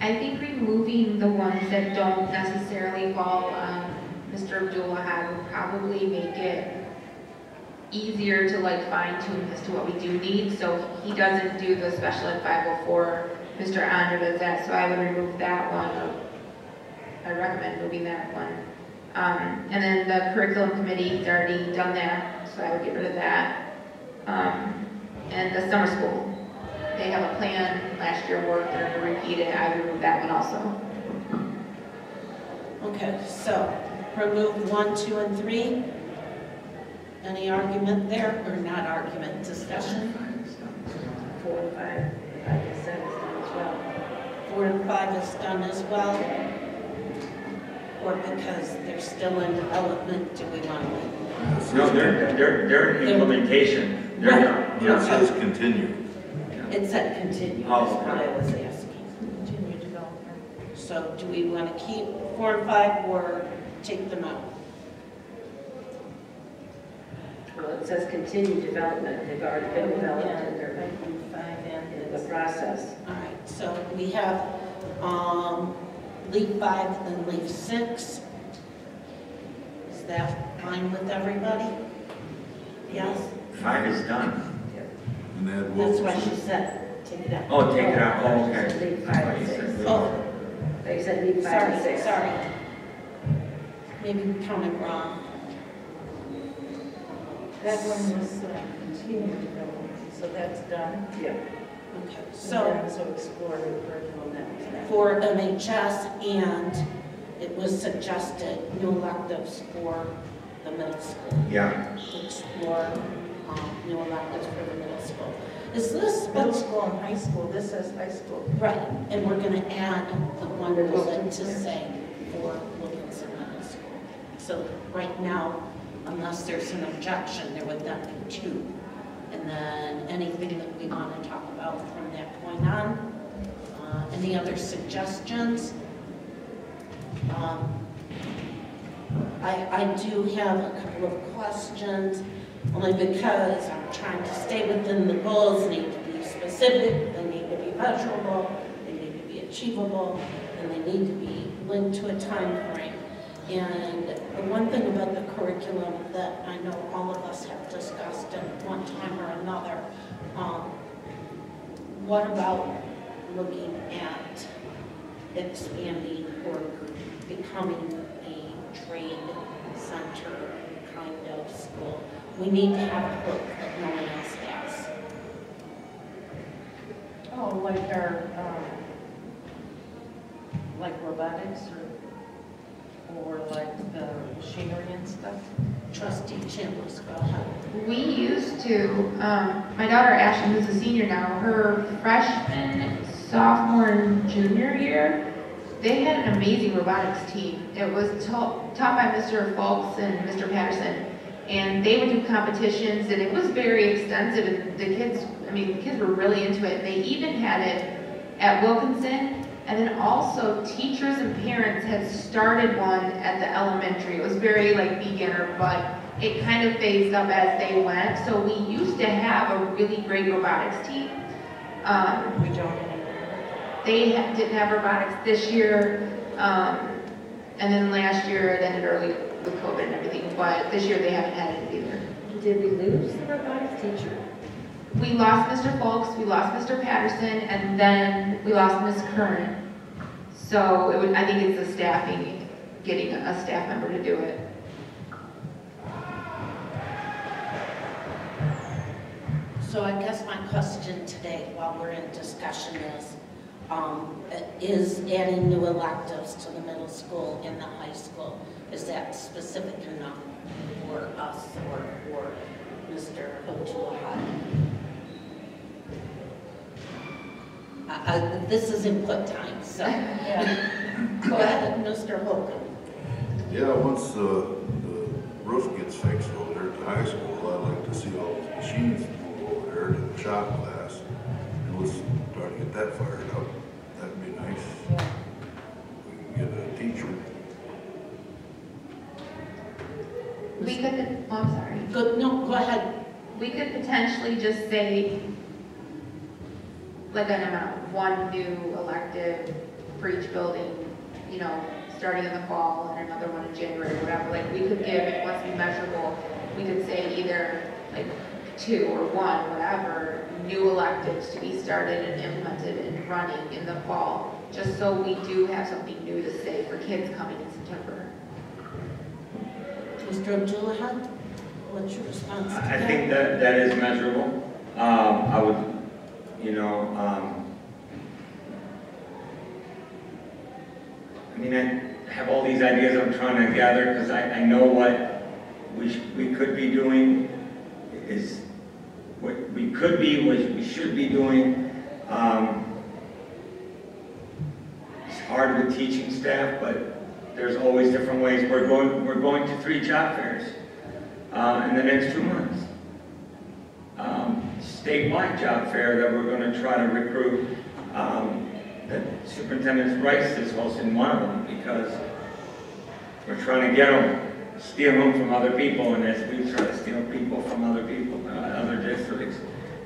I think removing the ones that don't necessarily fall on Mr. Abdullah would probably make it easier to like fine tune as to what we do need. So he doesn't do the special ed 504, Mr. Andre does that, so I would remove that one. I recommend moving that one. Um, and then the curriculum committee, he's already done that, so I would get rid of that. Um, and the summer school, they have a plan, last year worked, they're gonna repeat it, I would remove that one also. Okay, so remove one, two, and three. Any argument there, or not argument, discussion? Four and five, five and seven is done as well. Four and five is done as well? Or because they're still in development, do we want to leave? No, they're, they're, they're in implementation. They're Right. not, It says continue. It said continue, Oh, that's what I was asking. Continue development. So do we want to keep four and five or take them out? Well, it says continued development, they've already been developed and they're Five and in the is. process. All right, so we have, um, leave five and leave six. Is that fine with everybody? Yes, Five is done. And add that's why she said, take it out. Oh, take it out, oh, Leave okay. five I and you six. Oh, Like you said, leave five sorry, and six. sorry. Maybe we counted wrong. That one was uh, continued development, so that's done. Yeah. Okay, So, so so explore the curriculum that was done. For MHS and it was suggested new electives for the middle school. Yeah, explore, um, new electives for the middle school. Is this, Middle school and high school, this says high school. Right, and we're gonna add the one bullet to say for Wilkinson Middle School. So right now, unless there's an objection, there would then be two. And then anything that we wanna talk about from that point on. Uh, Any other suggestions? Um, I, I do have a couple of questions, only because I'm trying to stay within the goals, need to be specific, they need to be measurable, they need to be achievable, and they need to be linked to a time frame. And the one thing about the curriculum that I know all of us have discussed at one time or another, um, what about looking at expanding or becoming a trade center kind of school? We need to have a hook that no one else has. Oh, like our, um, like robotics or, or like the machinery and stuff? Trustee Chambliss, go ahead. We used to, um, my daughter Ashley, who's a senior now, her freshman, sophomore, and junior year, they had an amazing robotics team. It was taught, taught by Mr. Fulks and Mr. Patterson. And they would do competitions and it was very extensive and the kids, I mean, the kids were really into it. They even had it at Wilkinson. And then also teachers and parents had started one at the elementary. It was very like beginner, but it kind of phased up as they went. So we used to have a really great robotics team. Um, We don't. They ha- didn't have robotics this year, um, and then last year it ended early with COVID and everything, but this year they haven't had it either. Did we lose the robotics teacher? We lost Mr. Folks, we lost Mr. Patterson, and then we lost Ms. Curran. So it would, I think it's the staffing, getting a staff member to do it. So I guess my question today, while we're in discussion is, um, is adding new electives to the middle school and the high school, is that specific enough for us or for Mr. Otuaha? I- I- This is input time, so Yeah. go ahead, Mr. Holcomb. Yeah, once the, the roof gets fixed over there at the high school, I'd like to see all those machines move over there to the shop class. And let's try to get that fired up. That'd be nice. Yeah. We can get a teacher. We could, oh, I'm sorry. Go, no, go ahead. We could potentially just say, like an amount, one new elective for each building, you know, starting in the fall and another one in January or whatever. Like, we could give, it must be measurable, we could say either like two or one, whatever, new electives to be started and implemented and running in the fall, just so we do have something new to say for kids coming in September. Mr. Abdullah, what's your response to I that? think that, that is measurable. Um, I would, you know, um, I mean, I have all these ideas I'm trying to gather, because I, I know what we, sh- we could be doing is, what we could be, what we should be doing. Um, It's hard with teaching staff, but there's always different ways. We're going, we're going to three job fairs uh, in the next two months. Um, Statewide job fair that we're going to try to recruit. um, That Superintendent Rice is hosting one of them because we're trying to get them, steal them from other people, and as we try to steal people from other people, uh, other districts,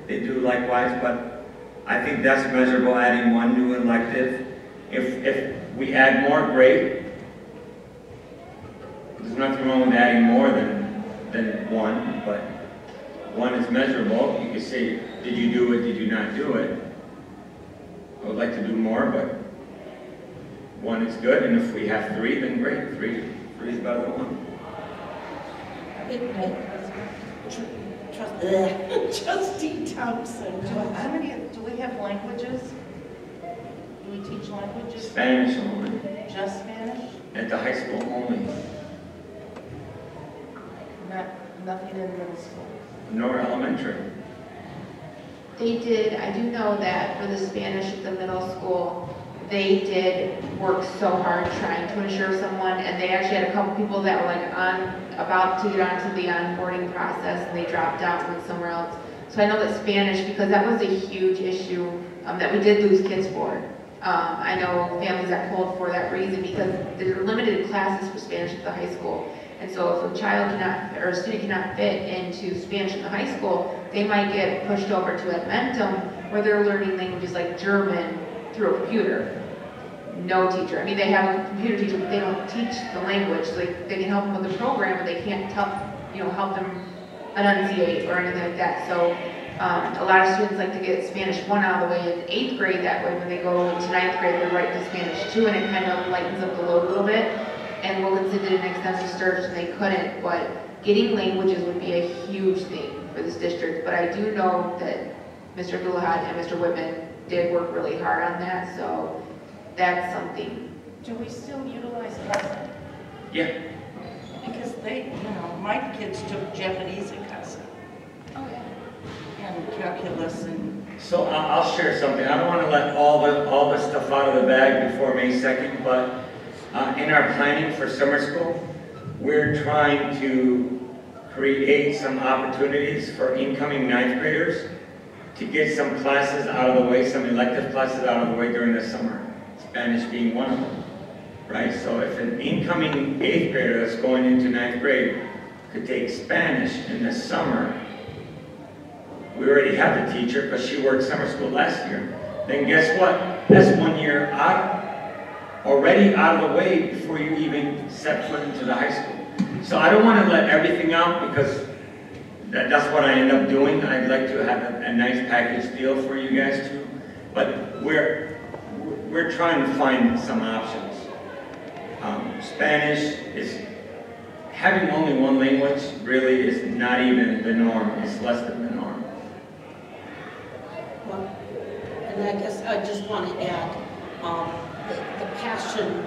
they do likewise, but I think that's measurable, adding one new elective. If, if we add more, great. There's nothing wrong with adding more than, than one, but one is measurable, you could say, did you do it, did you not do it? I would like to do more, but one is good, and if we have three, then great, three, three is better than one. It- it- trust- Trustee Thompson. Do- How many, do we have languages? Do we teach languages? Spanish only, Just Spanish? at the high school only, Not, nothing in middle school? nor elementary. They did, I do know that for the Spanish at the middle school, they did work so hard trying to ensure someone, and they actually had a couple people that were like on, about to get onto the onboarding process, and they dropped out and went somewhere else. So I know that Spanish, because that was a huge issue, um, that we did lose kids for. Um, I know families that pulled for that reason, because there are limited classes for Spanish at the high school. And so if a child cannot, or a student cannot fit into Spanish in the high school, they might get pushed over to Edmentum, where they're learning languages like German through a computer. No teacher. I mean, they have a computer teacher, but they don't teach the language. So they, they can help them with the program, but they can't tell, you know, help them enunciate or anything like that. So um, a lot of students like to get Spanish one out of the way in eighth grade. That way, when they go into ninth grade, they're right to Spanish two, and it kind of lightens up the load a little bit. And Wilkinson did an extensive search, and they couldn't. But getting languages would be a huge thing for this district. But I do know that Mr. Gulahad and Mr. Whitman did work really hard on that. So that's something. Do we still utilize CASA? Yeah, Because they, you know, my kids took Japanese at CASA yeah. Calculus and, so I- I'll share something, I don't want to let all the, all the stuff out of the bag before May 2nd, but uh, in our planning for summer school, we're trying to create some opportunities for incoming ninth graders to get some classes out of the way, some elective classes out of the way during the summer, Spanish being one of them, right? So if an incoming eighth grader that's going into ninth grade could take Spanish in the summer, we already have the teacher because she worked summer school last year, then guess what? That's one year out, already out of the way before you even set foot into the high school. So I don't want to let everything out because that, that's what I end up doing. I'd like to have a, a nice package deal for you guys too. But we're, we're trying to find some options. Um, Spanish is, having only one language really is not even the norm. It's less than the norm. Well, And I guess I just want to add, um, the the passion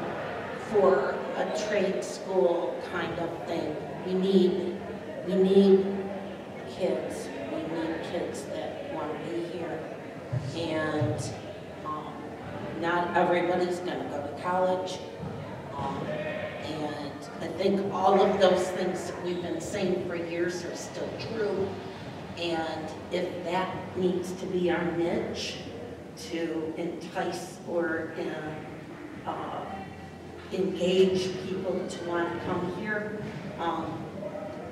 for a trade school kind of thing. We need, we need kids, we need kids that want to be here. And, um, not everybody's gonna go to college. Um, And I think all of those things that we've been saying for years are still true. And if that needs to be our niche to entice or uh, engage people to want to come here, um,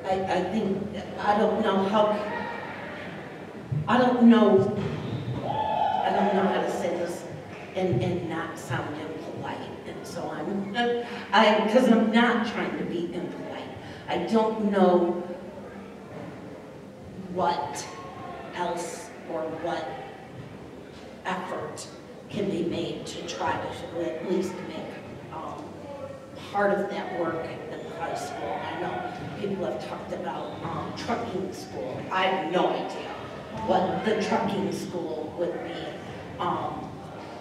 I, I think, I don't know how, I don't know, I don't know how to say this and, and not sound impolite. And so I'm, I, because I'm not trying to be impolite. I don't know what else or what effort can be made to try to at least make um, part of that work at the high school. I know people have talked about um, trucking school. I have no idea what the trucking school would be. Um,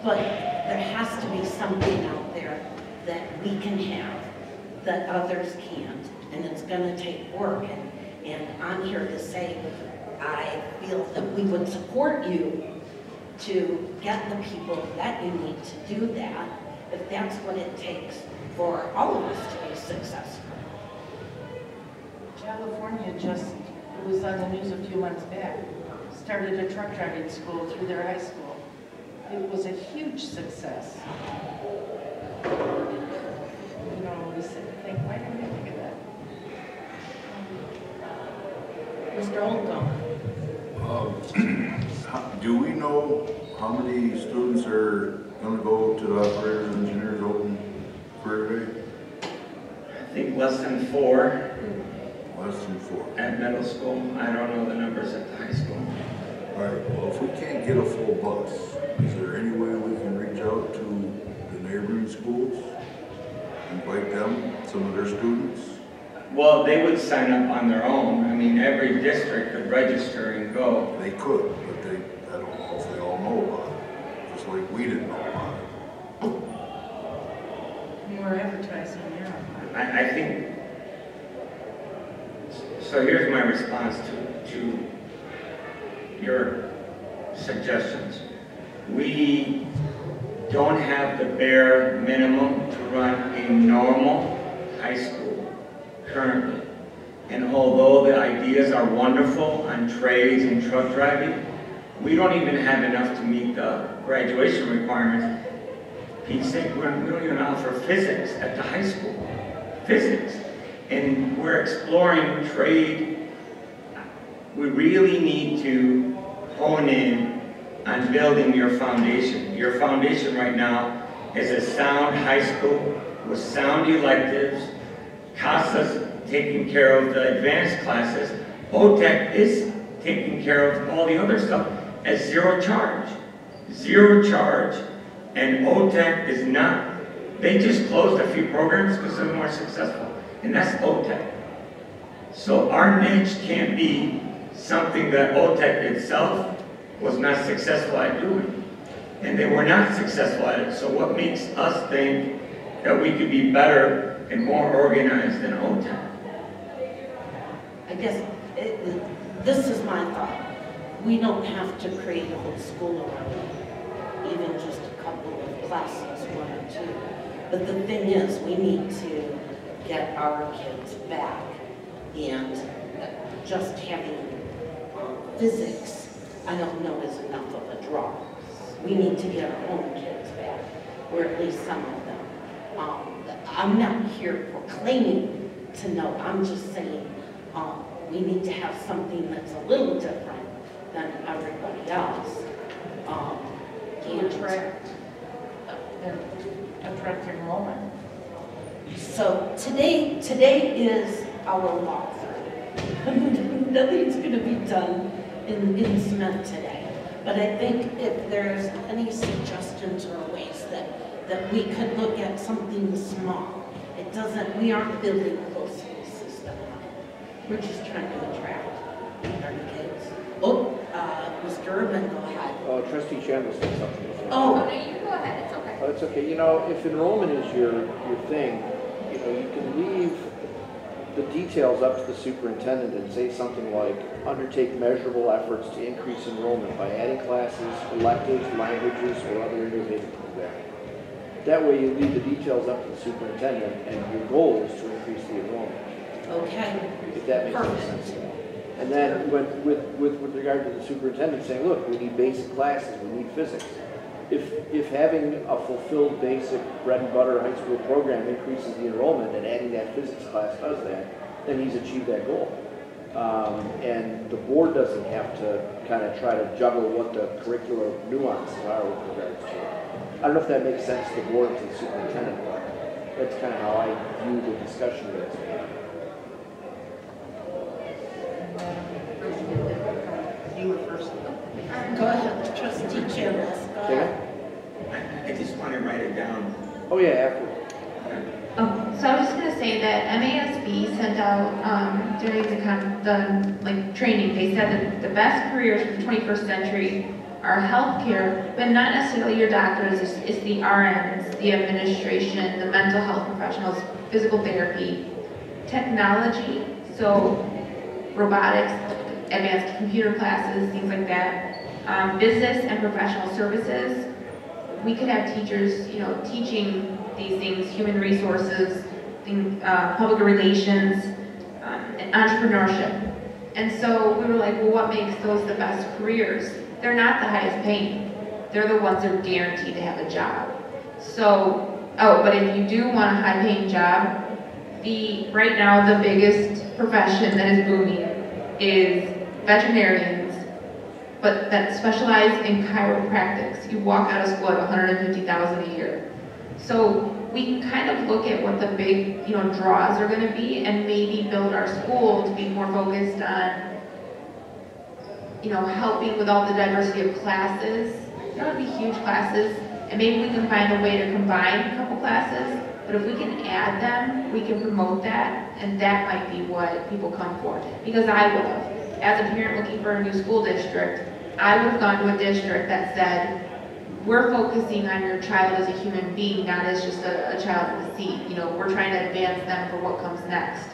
But there has to be something out there that we can have that others can't, and it's gonna take work. And, and I'm here to say, I feel that we would support you to get the people that you need to do that, if that's what it takes for all of us to be successful. California just, it was on the news a few months back, started a truck driving school through their high school. It was a huge success. You know, we sit and think, why didn't we think of that? Mr. Olcott? Do we know how many students are gonna go to the operators and engineers open career day? I think less than four. less than four. At middle school, I don't know the numbers at the high school. All right, well, if we can't get a full bus, is there any way we can reach out to the neighboring schools? Invite them, some of their students? Well, they would sign up on their own. I mean, every district could register and go. They could, but they, I don't know if they all know about it, like we didn't know about it. More advertising, yeah. I, I think, so here's my response to, to your suggestions. We don't have the bare minimum to run a normal high school currently. And although the ideas are wonderful on trades and truck driving, we don't even have enough to meet the graduation requirements. Pete's sake, we're- we don't even offer physics at the high school. Physics. And we're exploring trade. We really need to hone in on building your foundation. Your foundation right now is a sound high school with sound electives, CASA's taking care of the advanced classes, OTEC is taking care of all the other stuff at zero charge. Zero charge, and OTEC is not, they just closed a few programs because they're more successful, and that's OTEC. So our niche can't be something that OTEC itself was not successful at doing. And they were not successful at it, so what makes us think that we could be better and more organized than OTEC? I guess, it, this is my thought. We don't have to create a whole school around it, even just a couple of classes, one or two. But the thing is, we need to get our kids back, and just having um, physics, I don't know is enough of a draw. We need to get our own kids back, or at least some of them. Um, I'm not here proclaiming to know, I'm just saying, um, we need to have something that's a little different than everybody else. Um, attract, and uh, attract enrollment. So today, today is our walkthrough. Nothing's gonna be done in, in cement today. But I think if there's any suggestions or ways that, that we could look at something small, it doesn't, we aren't building a whole system. We're just trying to attract uh, Mr. Urban, go ahead. Uh, trustee Chandler said something before. Oh, no, you go ahead, it's okay. Oh, it's okay, you know, if enrollment is your, your thing, you know, you can leave the details up to the superintendent and say something like, undertake measurable efforts to increase enrollment by adding classes, electives, languages, or other innovative programming. That way you leave the details up to the superintendent, and your goal is to increase the enrollment, okay. if that makes any Perfect. sense. And then with, with, with with regard to the superintendent saying, look, we need basic classes, we need physics. If, if having a fulfilled basic bread and butter high school program increases the enrollment and adding that physics class does that, then he's achieved that goal. Um, and the board doesn't have to kind of try to juggle what the curricular nuances are with regards to it. I don't know if that makes sense to the board, to the superintendent, but that's kind of how I view the discussion of Go ahead, trustee Chambliss, go ahead. I, I just want to write it down. Oh, yeah, after. Um, so I was just gonna say that MASB sent out, um, during the con, the, like, training, they said that the best careers for the twenty-first century are healthcare, but not necessarily your doctors, it's, it's the RNs, the administration, the mental health professionals, physical therapy, technology, so robotics, advanced computer classes, things like that, um, business and professional services, we could have teachers, you know, teaching these things, human resources, thing, uh, public relations, um, and entrepreneurship. And so we were like, well, what makes those the best careers? They're not the highest paying. They're the ones that are guaranteed to have a job. So, oh, but if you do want a high paying job, the, right now, the biggest profession that is booming is veterinarians, but that specialize in chiropractics. You walk out of school at 150,000 a year. So we can kind of look at what the big, you know, draws are gonna be and maybe build our school to be more focused on, you know, helping with all the diversity of classes. There would be huge classes, and maybe we can find a way to combine a couple classes. But if we can add them, we can promote that, and that might be what people come for. Because I would have, as a parent looking for a new school district, I would have gone to a district that said, we're focusing on your child as a human being, not as just a, a child in the seat. You know, we're trying to advance them for what comes next.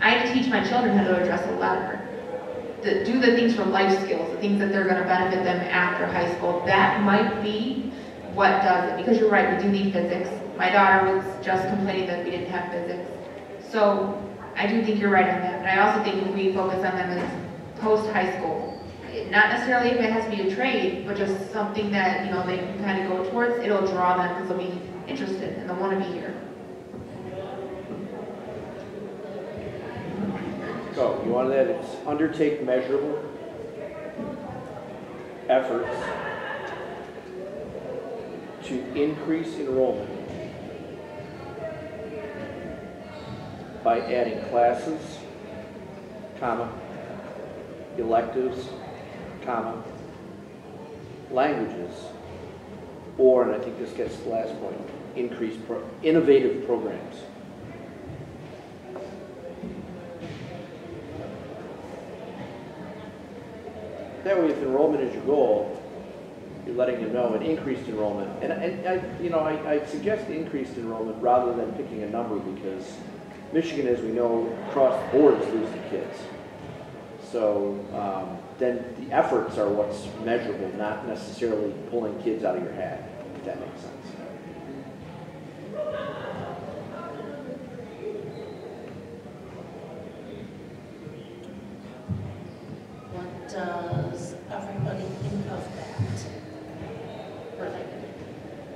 I had to teach my children how to address a letter. To do the things for life skills, the things that they're gonna benefit them after high school. That might be what does it, because you're right, we do need physics. My daughter was just complaining that we didn't have physics. So I do think you're right on that, but I also think if we focus on them as post-high school, not necessarily if it has to be a trade, but just something that, you know, they can kind of go towards, it'll draw them because they'll be interested and they'll want to be here. So you wanted that, it's undertake measurable efforts to increase enrollment by adding classes, comma, electives, comma, languages, or, and I think this gets to the last point, increase, pro- innovative programs. That way, if enrollment is your goal, you're letting them know an increased enrollment. And, and I, you know, I, I suggest increased enrollment rather than picking a number because Michigan, as we know, across the board is losing kids. So um, then the efforts are what's measurable, not necessarily pulling kids out of your hat, if that makes sense. What does everybody think of that? Perfect.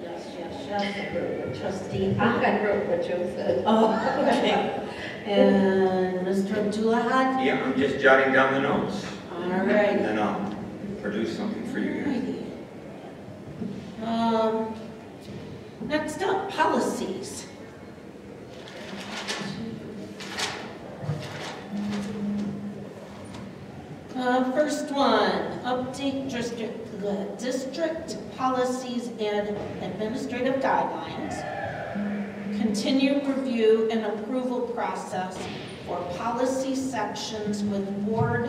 Yes, yes, yes. Trustee Hock? I wrote what Joe said. Oh, okay. And Mr. Abdullah? Yeah, I'm just jotting down the notes, All and then I'll produce something for you guys. Um, next up, policies. Uh, first one, update district, the district policies and administrative guidelines. Continue review and approval process for policy sections with board.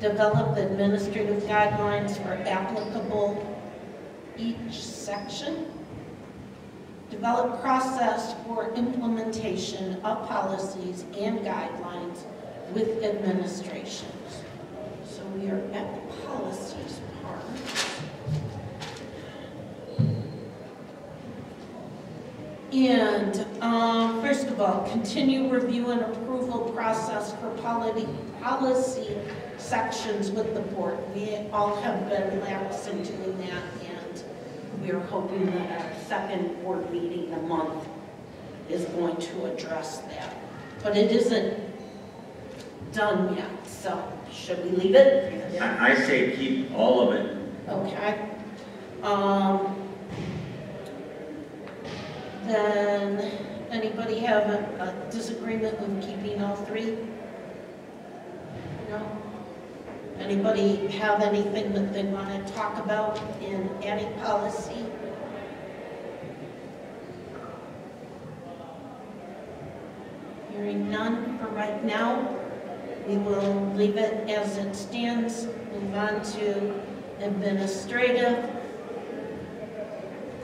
Develop administrative guidelines for applicable each section. Develop process for implementation of policies and guidelines with administrations. So we are at the policies And, um, first of all, continue review and approval process for policy, policy sections with the board. We all have been lapsed in doing that, and we are hoping that our second board meeting a month is going to address that. But it isn't done yet, so should we leave it? I, I say keep all of it. Okay. Um, then, anybody have a a disagreement with keeping all three? No? Anybody have anything that they want to talk about in adding policy? Hearing none for right now, we will leave it as it stands, move on to administrative.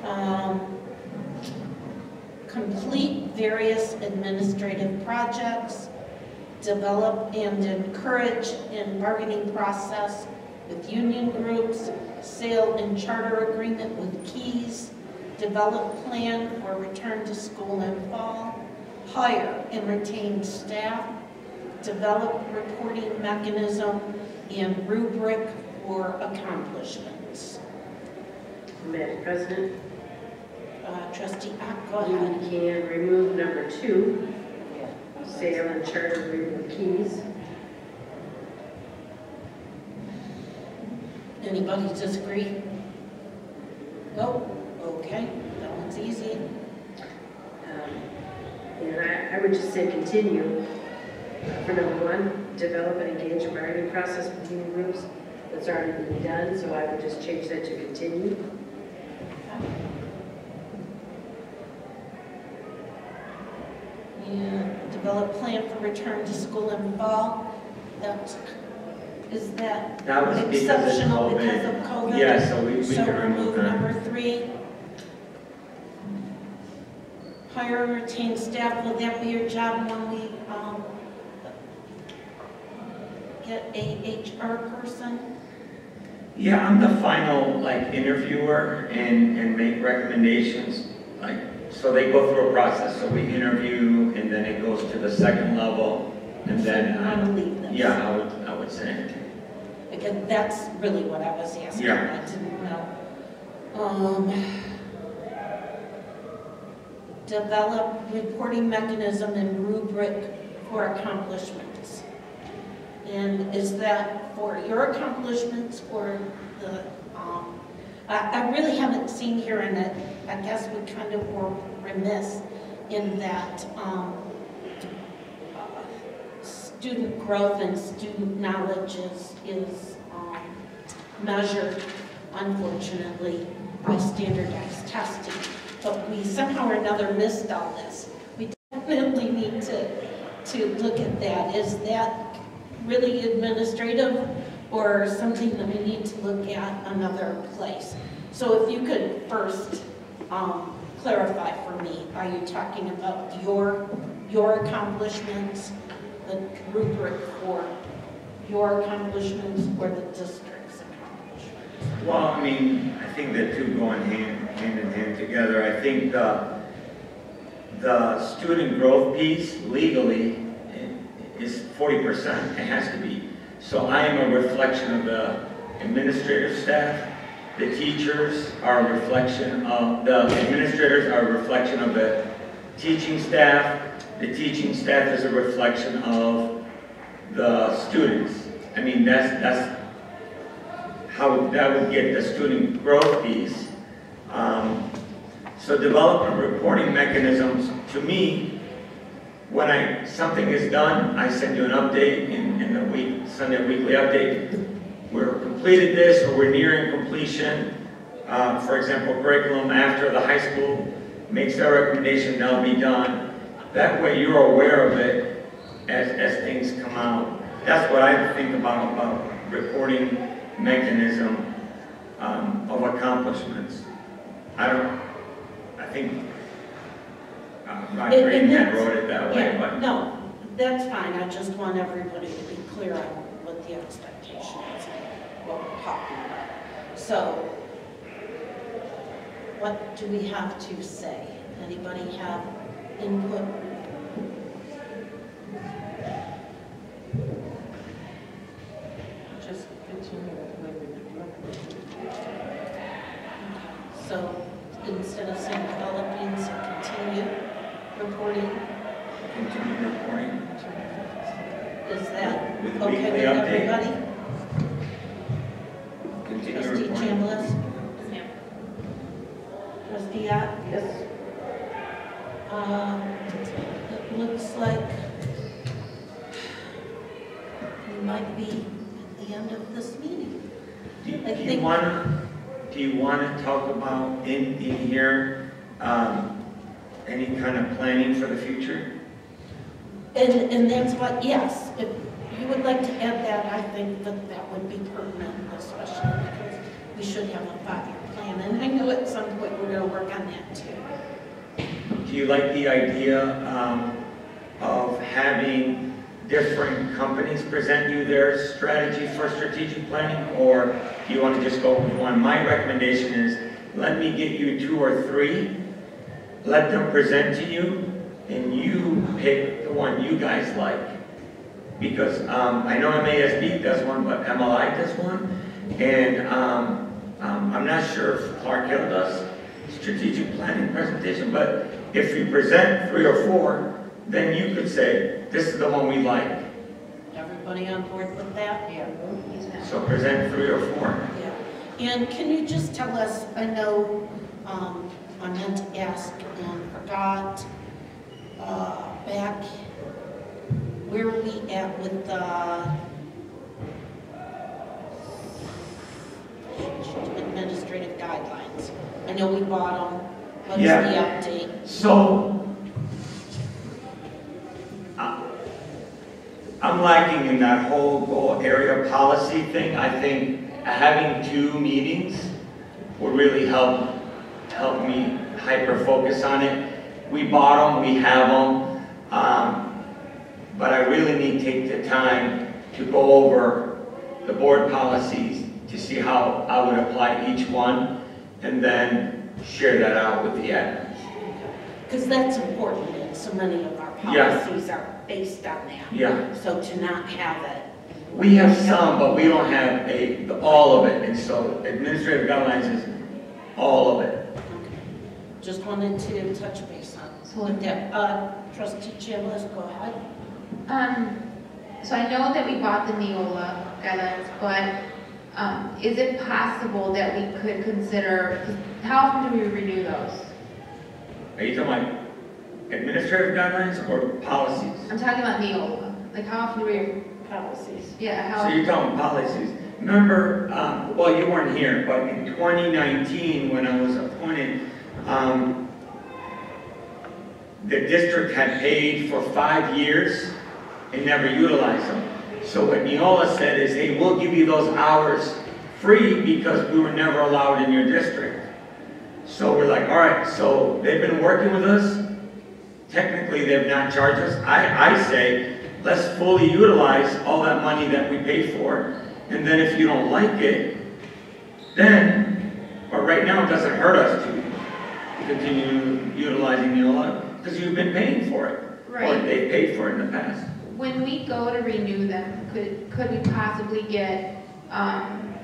Um, Complete various administrative projects, develop and encourage in bargaining process with union groups, sale and charter agreement with Keys, develop plan for return to school in fall, hire and retain staff, develop reporting mechanism and rubric for accomplishments. Madam President, Uh, Trustee we ahead. can remove number two, sale and charter with keys. Anybody disagree? No? Okay, that one's easy. And I would just say continue. For number one, develop and engage a bargaining process with union groups. That's already been done, so I would just change that to continue. And develop plan for return to school in fall. That's, that That was because of exceptional COVID. because of COVID? Yeah, so we, we So can remove remove that. number three. Hire and retain staff, will that be your job when we, um, get a HR person? Yeah, I'm the final, like, interviewer and, and make recommendations, like, so they go through a process, so we interview, and then it goes to the second level, and then, I- wanna leave this? yeah, I would, I would say. Again, that's really what I was asking, Yeah. I didn't know. Um, develop reporting mechanism and rubric for accomplishments. And is that for your accomplishments or the, um, I, I really haven't seen here in it, I guess we kind of were remiss in that, um, student growth and student knowledge is, is um, measured, unfortunately, by standardized testing. But we somehow or another missed all this. We definitely need to, to look at that. Is that really administrative or something that we need to look at another place? So if you could first um, clarify for me, are you talking about your, your accomplishments, the rubric for your accomplishments or the district's accomplishments? Well, I mean, I think the two go in hand, hand in hand together. I think the, the student growth piece legally is forty percent, it has to be. So I am a reflection of the administrative staff. The teachers are a reflection of, the administrators are a reflection of the teaching staff. The teaching staff is a reflection of the students. I mean, that's, that's how that would get the student growth piece. Um, So developing reporting mechanisms, to me, when I, something is done, I send you an update in, in the week, Sunday weekly update. We're completed this, or we're nearing completion. Uh, for example, curriculum after the high school makes their recommendation, now be done. That way you're aware of it as, as things come out. That's what I think about, about reporting mechanism um, of accomplishments. I don't, I think uh, Rod And- Green and had wrote it that way, Yeah, but no, that's fine, I just want everybody to be clear on what the expectation is, and what we're talking about. So, what do we have to say? Anybody have input? Just continue the way we've doing. So, instead of saying developing, say continue reporting, continue reporting. is that okay weekly with update. everybody? Continue Trustee reporting. Trustee Yap? Yes. Um, It looks like we might be at the end of this meeting. Do I do you want to, do you want to talk about in, in here, um, any kind of planning for the future? And, and that's what, yes, if you would like to add that, I think that that would be pertinent, especially because we should have a five-year plan. And I know at some point we're going to work on that too. Do you like the idea um, of having different companies present you their strategy for strategic planning? Or do you want to just go with one? My recommendation is, let me get you two or three, let them present to you, and you pick the one you guys like. Because um, I know MASB does one, but MLI does one. And um, um, I'm not sure if Clark Hill does strategic planning presentation, but if you present three or four, then you could say, this is the one we like. Everybody on board with that? Yeah. So present three or four. Yeah. And can you just tell us, I know um, I meant to ask and forgot, uh, uh, back, where are we at with the administrative guidelines? I know we bought them. What is the update? So, I'm lacking in that whole goal area policy thing. I think having two meetings would really help, help me hyper-focus on it. We bought them, we have them, um, but I really need to take the time to go over the board policies to see how I would apply each one, and then share that out with the admins. Because that's important, and so many of our Yeah. policies are based on that. Yeah. So to not have it. We have some, but we don't have a, all of it, and so administrative guidelines is all of it. Okay. Just wanted to touch base on So- with that. Uh, Trustee Chambliss, go ahead. Um, so I know that we bought the Neola guidelines, but, um, is it possible that we could consider, how often do we renew those? Are you talking about administrative guidelines or policies? I'm talking about Neola, like how often do we, Policies. yeah, how? So you're talking policies. Remember, um, well, you weren't here, but in 2019, when I was appointed, um, the district had paid for five years and never utilized them. So what Neola said is, hey, we'll give you those hours free because we were never allowed in your district. So we're like, all right, so they've been working with us. Technically, they've not charged us. I, I say, let's fully utilize all that money that we paid for. And then if you don't like it, then, but right now, it doesn't hurt us to continue utilizing Neola because you've been paying for it. Or Right. they paid for it in the past. When we go to renew them, could, could we possibly get, um,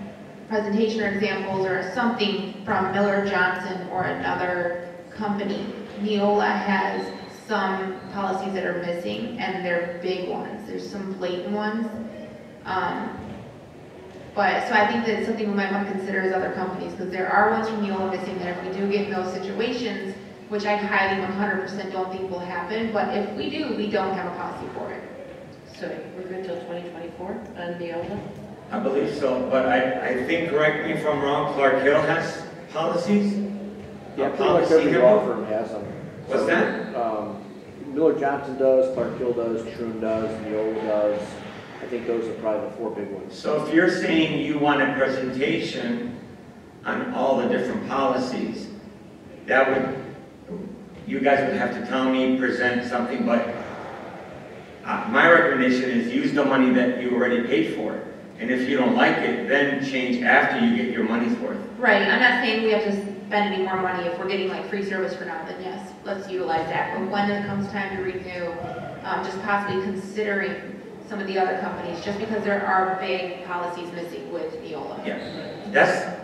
presentation or examples or something from Miller Johnson or another company? Neola has some policies that are missing, and they're big ones, there's some blatant ones. Um, But, so I think that's something we might want to consider as other companies, because there are ones from Neola missing that if we do get in those situations, which I highly one hundred percent don't think will happen, but if we do, we don't have a policy for it. So we're good till 2024 on the Neola? I believe so, but I, I think, correct me if I'm wrong, Clark Hill has policies? Yeah, A pretty much policy every law handbook? firm has them. What's that? Um, Miller Johnson does, Clark Hill does, Thrun does, Neola does. I think those are probably the four big ones. So if you're saying you want a presentation on all the different policies, that would, you guys would have to tell me, present something, but uh, my recommendation is use the money that you already paid for. And if you don't like it, then change after you get your money's worth. Right, I'm not saying we have to spend any more money, if we're getting like free service for now, then yes, let's utilize that. But when it comes time to renew, um, just possibly considering some of the other companies, just because there are big policies missing with Neola. Yeah, that's,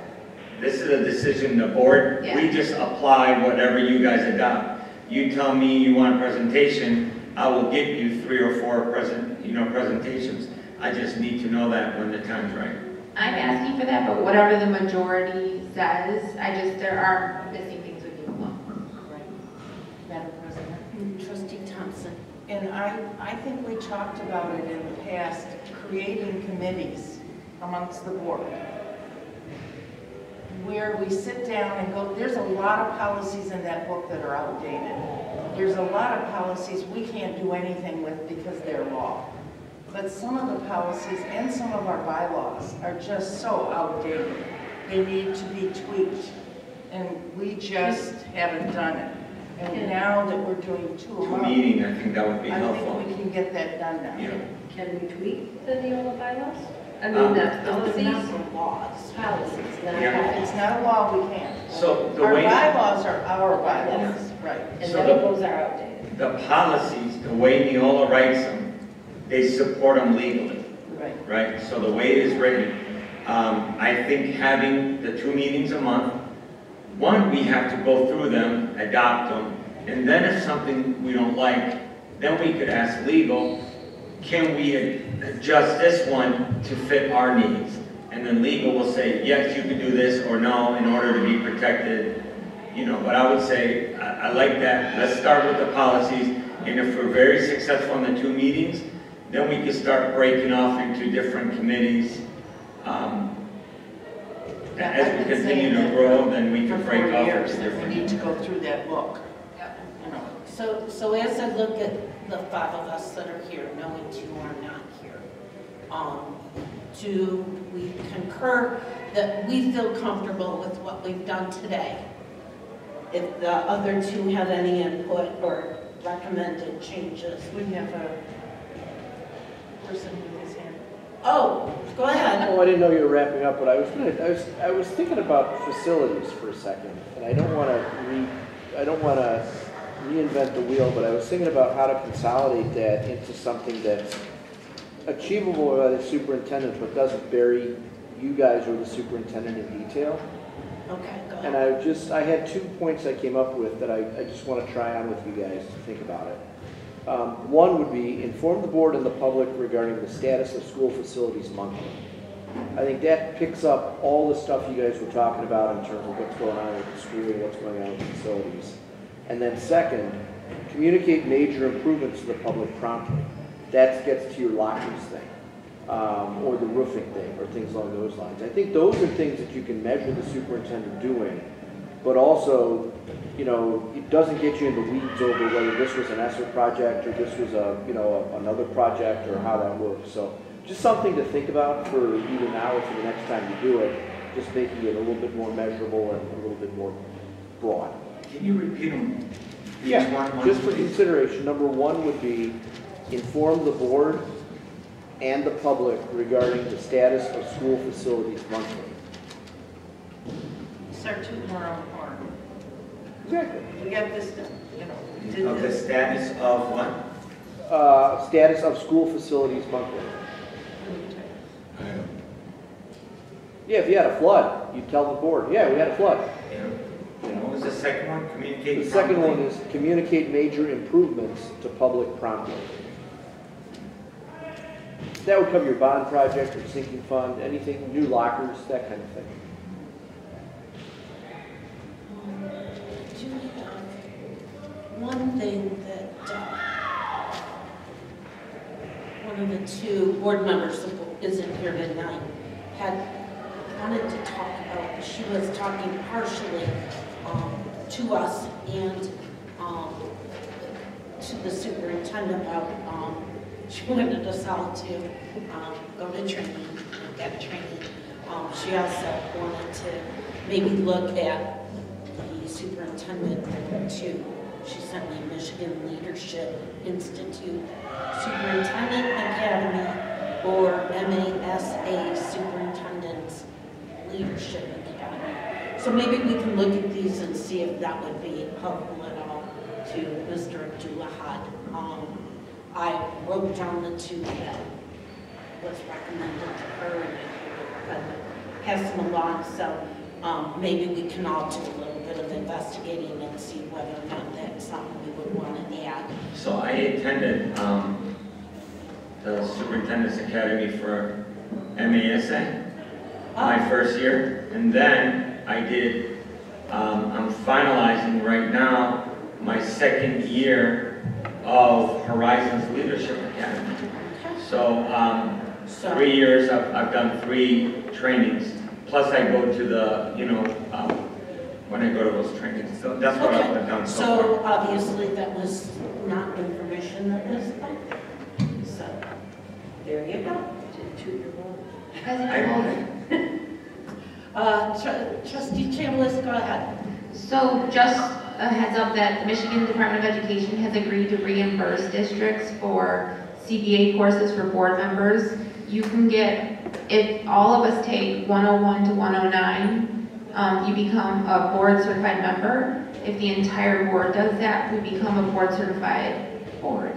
this is a decision, the board, we just apply whatever you guys adopt. You tell me you want a presentation, I will give you three or four present, you know, presentations. I just need to know that when the time's right. I'm asking for that, but whatever the majority says, I just, there are missing things with Neola. Madam President. Trustee Thompson. And I, I think we talked about it in the past, creating committees amongst the board. Where we sit down and go, there's a lot of policies in that book that are outdated. There's a lot of policies we can't do anything with because they're law. But some of the policies and some of our bylaws are just so outdated. They need to be tweaked, and we just haven't done it. And now that we're doing two a To a month, meeting, I think that would be I helpful. think we can get that done now. Yeah. Can we tweak the Neola bylaws? I mean, the policies? laws. Policies, not Yeah. If bylaws. it's not a law, we can't. So the Our way, bylaws are our bylaws, right. And So none the- of those are outdated. the policies, the way Neola writes them, they support them legally. Right. right? So the way it is written, um, I think having the two meetings a month, one, we have to go through them, adopt them, and then if something we don't like, then we could ask legal, can we adjust this one to fit our needs? And then legal will say, yes, you can do this, or no, in order to be protected, you know, but I would say, I, I like that, let's start with the policies, and if we're very successful in the two meetings, then we can start breaking off into different committees. Um, Yeah, As we continue to grow, then we can break off years, into that we need to go through that book. You know, So, so as I look at the five of us that are here, knowing two are not here, um, do we concur that we feel comfortable with what we've done today? If the other two had any input or recommended changes? we have a person with his hand. Oh, go ahead. Oh, I didn't know you were wrapping up, but I was gonna, I was, I was thinking about facilities for a second, and I don't wanna re, I don't wanna reinvent the wheel, but I was thinking about how to consolidate that into something that's achievable by the superintendent, but doesn't bury you guys or the superintendent in detail. Okay, go And ahead. I just, I had two points I came up with that I, I just want to try on with you guys to think about it. Um, One would be inform the board and the public regarding the status of school facilities monthly. I think that picks up all the stuff you guys were talking about in terms of what's going on with the school, what's going on with the facilities. And then second, communicate major improvements to the public promptly. That gets to your lockers thing, um, or the roofing thing, or things along those lines. I think those are things that you can measure the superintendent doing, but also, you know, it doesn't get you in the weeds over whether this was an ESSER project, or this was a, you know, another project, or how that works. So just something to think about for either now or for the next time you do it, just making it a little bit more measurable and a little bit more broad. Can you repeat them? Yeah, just for consideration, number one would be inform the board and the public regarding the status of school facilities monthly. Start tooting our own horn. Exactly. We got this done, you know, did Of the this. status of what? Uh, status of school facilities monthly. Yeah, if you had a flood, you'd tell the board, yeah, we had a flood. Yeah. And what was the second one? Communicate. The second one is communicate major improvements to public promptly. That would cover your bond project or sinking fund, anything, new lockers, that kind of thing. One thing that, uh, one of the two board members that isn't here tonight had wanted to talk about, she was talking partially um, to us and um, to the superintendent about, um, she wanted us all to um, go to training, get training. Um, She also wanted to maybe look at the superintendent to, she sent me Michigan Leadership Institute Superintendent Academy or MASA Superintendent's Leadership Academy. So maybe we can look at these and see if that would be helpful at all to Mr. Abdullah Um I wrote down the two that was recommended to her and I pass them along, so um, maybe we can all do a little bit of investigating and see whether or not that's something we would want to add. So I attended um, the Superintendent's Academy for MASA, my first year, and then I did, um, I'm finalizing right now my second year of Horizons Leadership Academy. So, um, So, three years, I've, I've done three trainings, plus I go to the, you know, um, when I go to those trainings, so that's what I've okay, done so far. so obviously that was not information that was, so, there you go. Two-year-old. horn. President Holder? Uh, Tr- Trustee Chambliss, go ahead. So just a heads up that the Michigan Department of Education has agreed to reimburse districts for CBA courses for board members. You can get, if all of us take 101 to 109, um, you become a board certified member. If the entire board does that, we become a board certified board.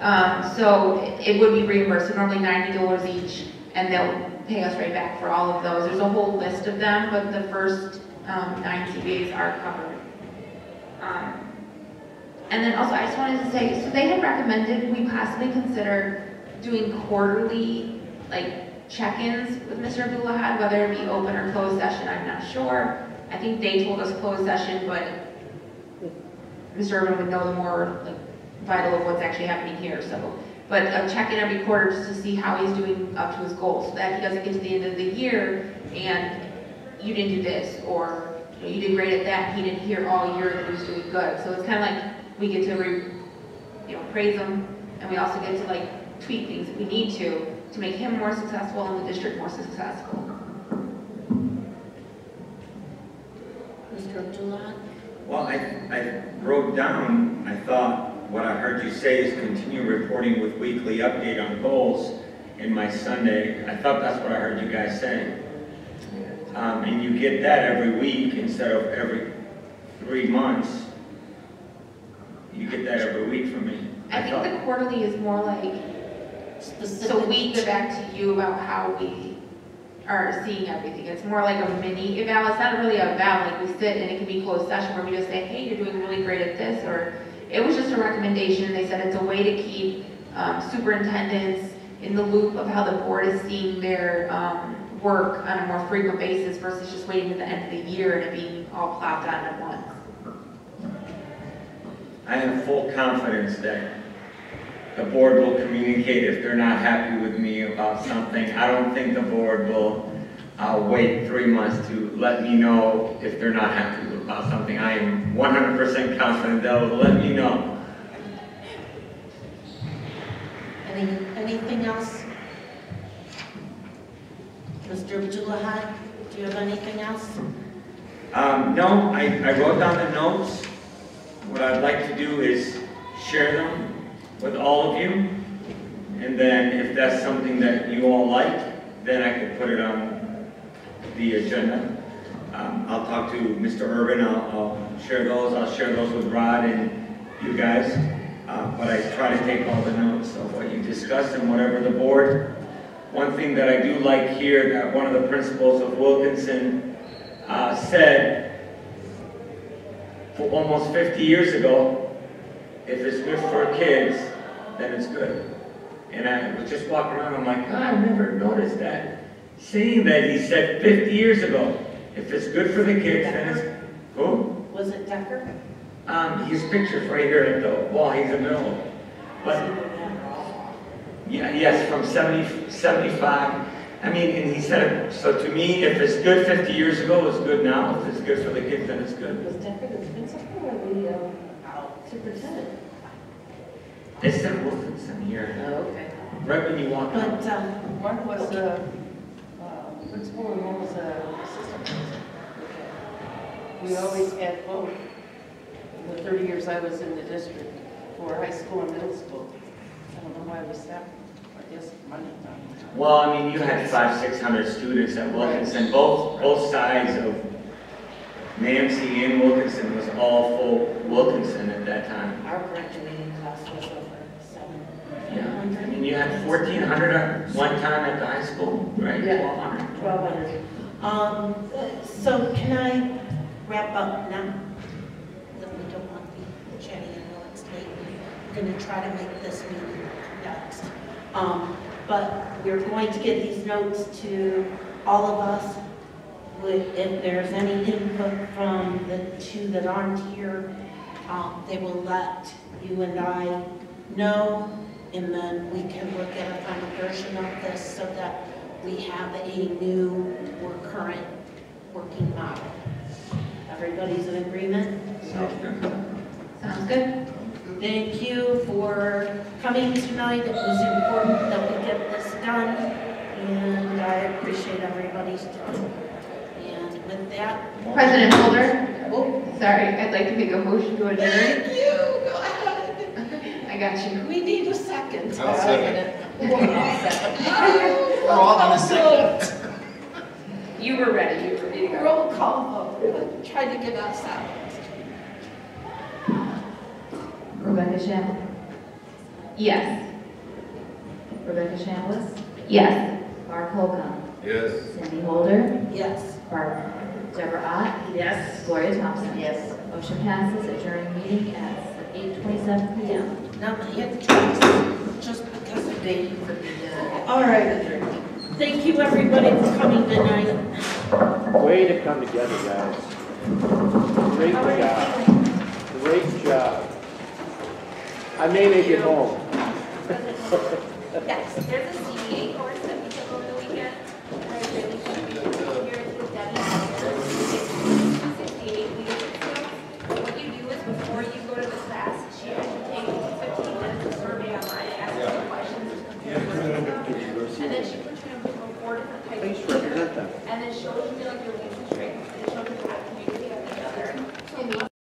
Um, so it would be reimbursed, normally $90 each, and they'll pay us right back for all of those. There's a whole list of them, but the first um, nine CBAs are covered. Um, And then also, I just wanted to say, so they had recommended we possibly consider doing quarterly, like, check-ins with Mr. Abdullah, whether it be open or closed session, I'm not sure. I think they told us closed session, but Mr. Urban would know the more, like, vital of what's actually happening here, so. But uh, check in every quarter just to see how he's doing up to his goals, so that he doesn't get to the end of the year and you didn't do this, or you know, did great at that, he didn't hear all year that he was doing good. So it's kind of like, we get to, re- you know, praise him, and we also get to like tweak things if we need to, to make him more successful and the district more successful. Mr. Abdullah? Well, I, I wrote down, I thought, what I heard you say is continue reporting with weekly update on goals in my Sunday. I thought that's what I heard you guys say. Um, and you get that every week instead of every three months. You get that every week from me. I think thought- the quarterly is more like, Specific. so we go back to you about how we are seeing everything. It's more like a mini eval, it's not really a eval, like we sit and it can be closed session where we just say, hey, you're doing really great at this, or it was just a recommendation, they said it's a way to keep um, superintendents in the loop of how the board is seeing their um, work on a more frequent basis versus just waiting to the end of the year and it being all plopped on at once. I have full confidence that the board will communicate if they're not happy with me about something. I don't think the board will uh, wait three months to let me know if they're not happy about something. I am 100% confident they'll let me know. Any, anything else? Mr. Abdullah, do you have anything else? Um, no, I, I wrote down the notes. What I'd like to do is share them with all of you. And then if that's something that you all like, then I could put it on the agenda. Um, I'll talk to Mr. Urban, I'll, I'll share those, I'll share those with Rod and you guys. Uh, but I try to take all the notes of what you discussed and whatever the board. One thing that I do like here, that one of the principals of Wilkinson uh, said for almost 50 years ago, if it's good for kids, then it's good. And I was just walking around, I'm like, "Oh, I've never noticed that. Seeing that he said 50 years ago, if it's good for the kids, then it's, who? Was it Decker? Um, his picture's right here at the wall, he's in the middle. But, yeah, yes, from 70, 75. I mean, and he said, so to me, if it's good 50 years ago, it's good now. If it's good for the kids, then it's good. Was Decker the principal or the um, superintendent? It said Wilkinson here, Oh, okay. right when you walk in But, out. um, One was a uh, principal and one was a assistant principal. We always had both. In the 30 years I was in the district for high school and middle school. I don't know why we stopped, I guess money. Well, I mean, you had five, 600 students at Wilkinson. Both, both sides of Nancy and Wilkinson was all full Wilkinson at that time. our graduating class was over seven. Yeah, I mean, you had 1,400 at one time at the high school, right? Yeah. 1,200. 1,200. Um, so can I wrap up now? That we don't want to be chatting until it's late. We're gonna try to make this meeting next. Um, but we're going to get these notes to all of us. With, if there's any input from the two that aren't here, um, they will let you and I know. And then we can look at a final version of this so that we have a new or current working model. Everybody's in agreement? Sounds good. Sounds good? Thank you for coming tonight. It was important that we get this done, and I appreciate everybody's time. And with that, President Holder, oh, sorry, I'd like to make a motion to adjourn. thank you, go ahead. I got you. We need a second. I'll second. We're all on a second. You were ready, you were ready to go. Roll call vote, try to get us out. Rebecca Chambliss. Yes. Rebecca Chambliss. Yes. Mark Holcomb. Yes. Cindy Holder. Yes. Barb, Deborah Ott. Yes. Gloria Thompson. Yes. Motion passes, adjourning meeting at 8:27 PM. Now, my head twice, just because of Dave. Uh, All right. Thank you, everybody, for coming tonight. Way to come together, guys. Great job. Great job. I may make it home. Yes,